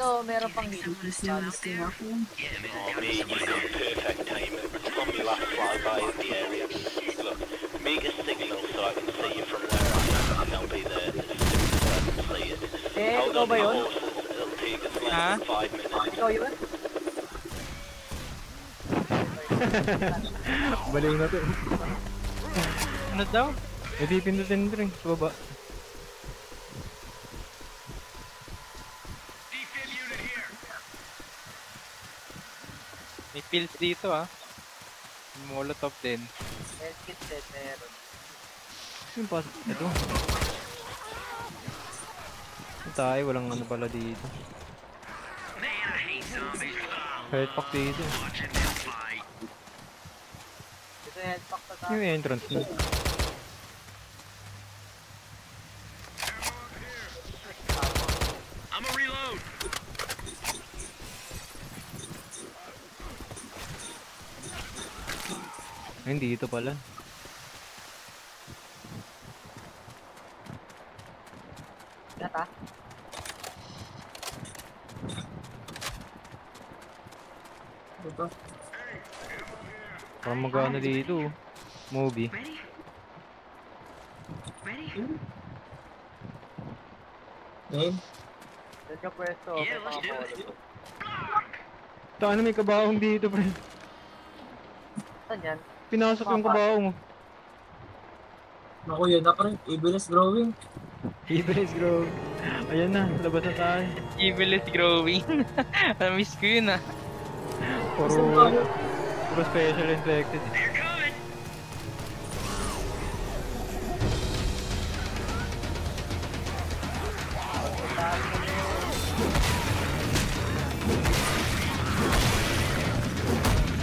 Ito, meron pang assume I'm still working. Me, you perfect timing from your last flyby of the area. Look, make a signal so I can see you from where I am, and I'll be there as soon as I can see it. Eh, Hold ikaw on ba to yun? the horses, it'll take us less Huh? than five minutes. Ikaw yun? Baliw na to. Ano daw? Eh di pindutin rin. Sa baba. Defib unit here! May pills dito ah. Molotov din. Health kit din, meron. Yung pas... Ito. Tayo. Walang ano pala dito. Health pack dito. Ito yung health pack sa Yung entrance na. I'm a reload! Ay, dito pala. Nata? Ito. Parang magana dito. Movie. Ready? Ready? Doon ka pwesto. Yeah, let's do it. molotov. Taan may kabaong dito, pre. Saan yan? Pinasok yung kabaong mo. Naku, yun na pre. Evil is growing. Ibris, bro. Ayan na, labas na tayo. Evil is growing. Na-miss ko yun ah. Puro, puro special infected.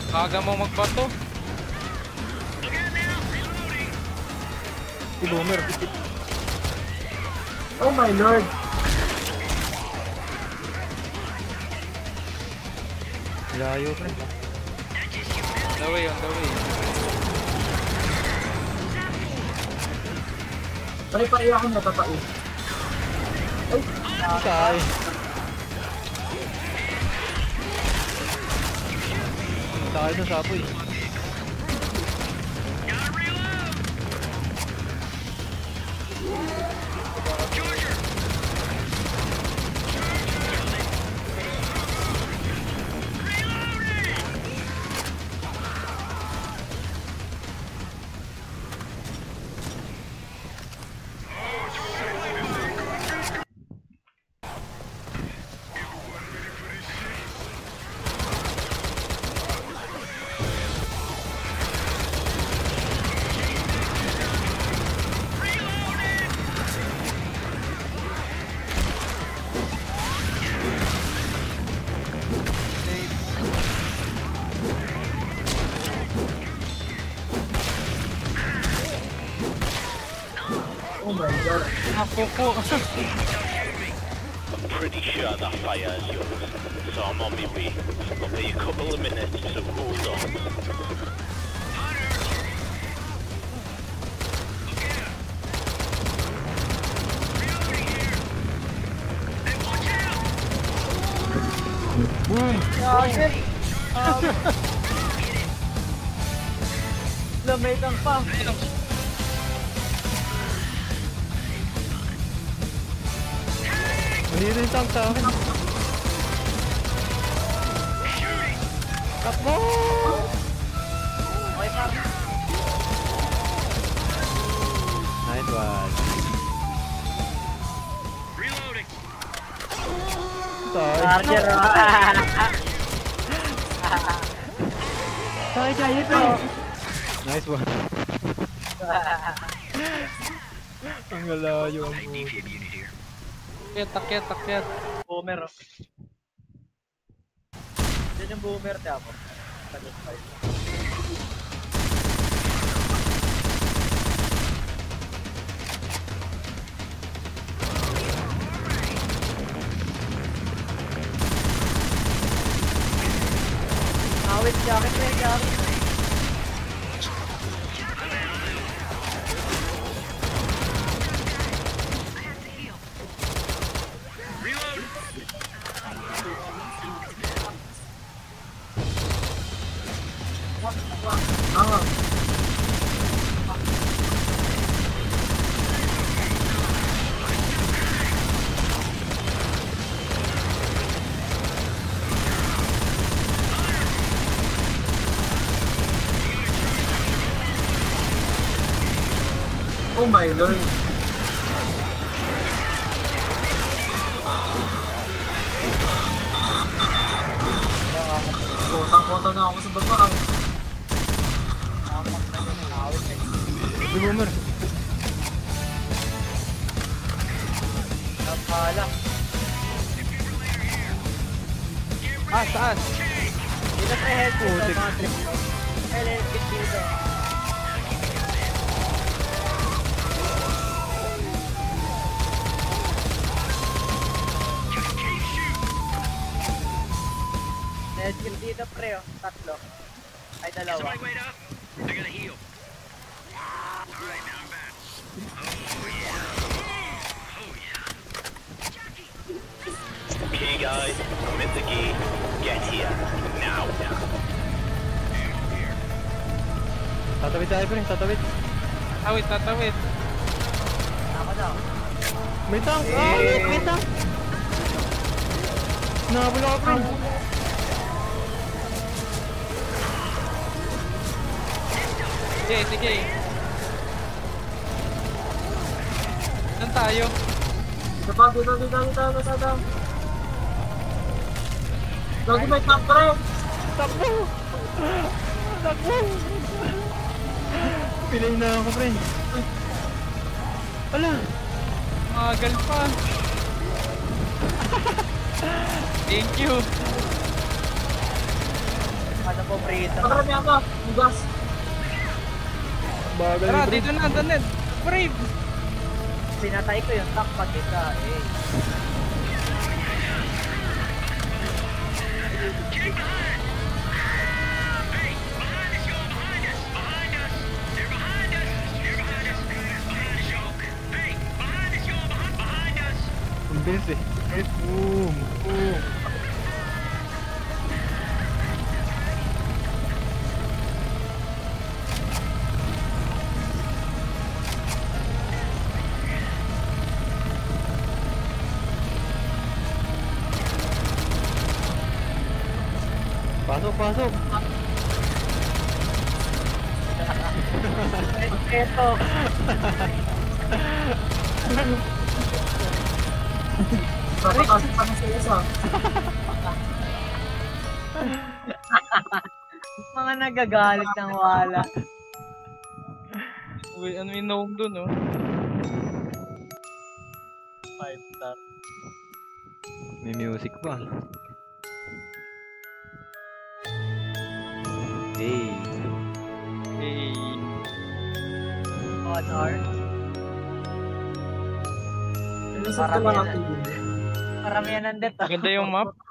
Kaga mo magbato. Si Boomer. Oh my lord. Layo, pre. On the way, on the way. Pare-pare ako natapai. Tayo. tayo dun sa apoy. Gotta I'm pretty sure that fire is yours, so I'm on my way. It'll be a couple of minutes, so hold on. Charger! Um, lamay kang pa. Hindi rin. Takbo! Okay pa. Nice one. Reloading! Charger! Tayo, tayo, tayo. Nice one. Ang galayo ang buhay. Takyat, takyat, takyat. boomer. Yan yung boomer tapos. Tagot pa yun. Awit, jacket na yung jacket. Oh my lord. Headset dito pre oh. Tatlo. Ay dalawa. Somebody wait up! I gotta heal. Alright, now I'm back. Oh yeah. Oh yeah. Okay guys, I'm in the gate. Get here. Now. Tatawid tayo, pre. Tatawid. Tatawid, tatawid. Ako daw. May tank! May, may tank! Nakabula ka, pre. Sige, sige. Saan tayo? Pa, dito, dito, dito, dito, dito. Lagi may tank pre. Takbo! Takbo! Pilay na ako, pre. Wala! Magal pa. Thank you. Ano po prito? Pakarami ako. Bugas. Bagal Tara, dito na, Danet. Brave. Sinatay ko yung tank pati ka eh. Get behind! Hey, behind us, nagagalit ng wala. Uy, ano yung gnome dun, oh? Five star. May music pa. Hey. Lang Parang ang yan. Paramihan ng death. ah. maganda yung map.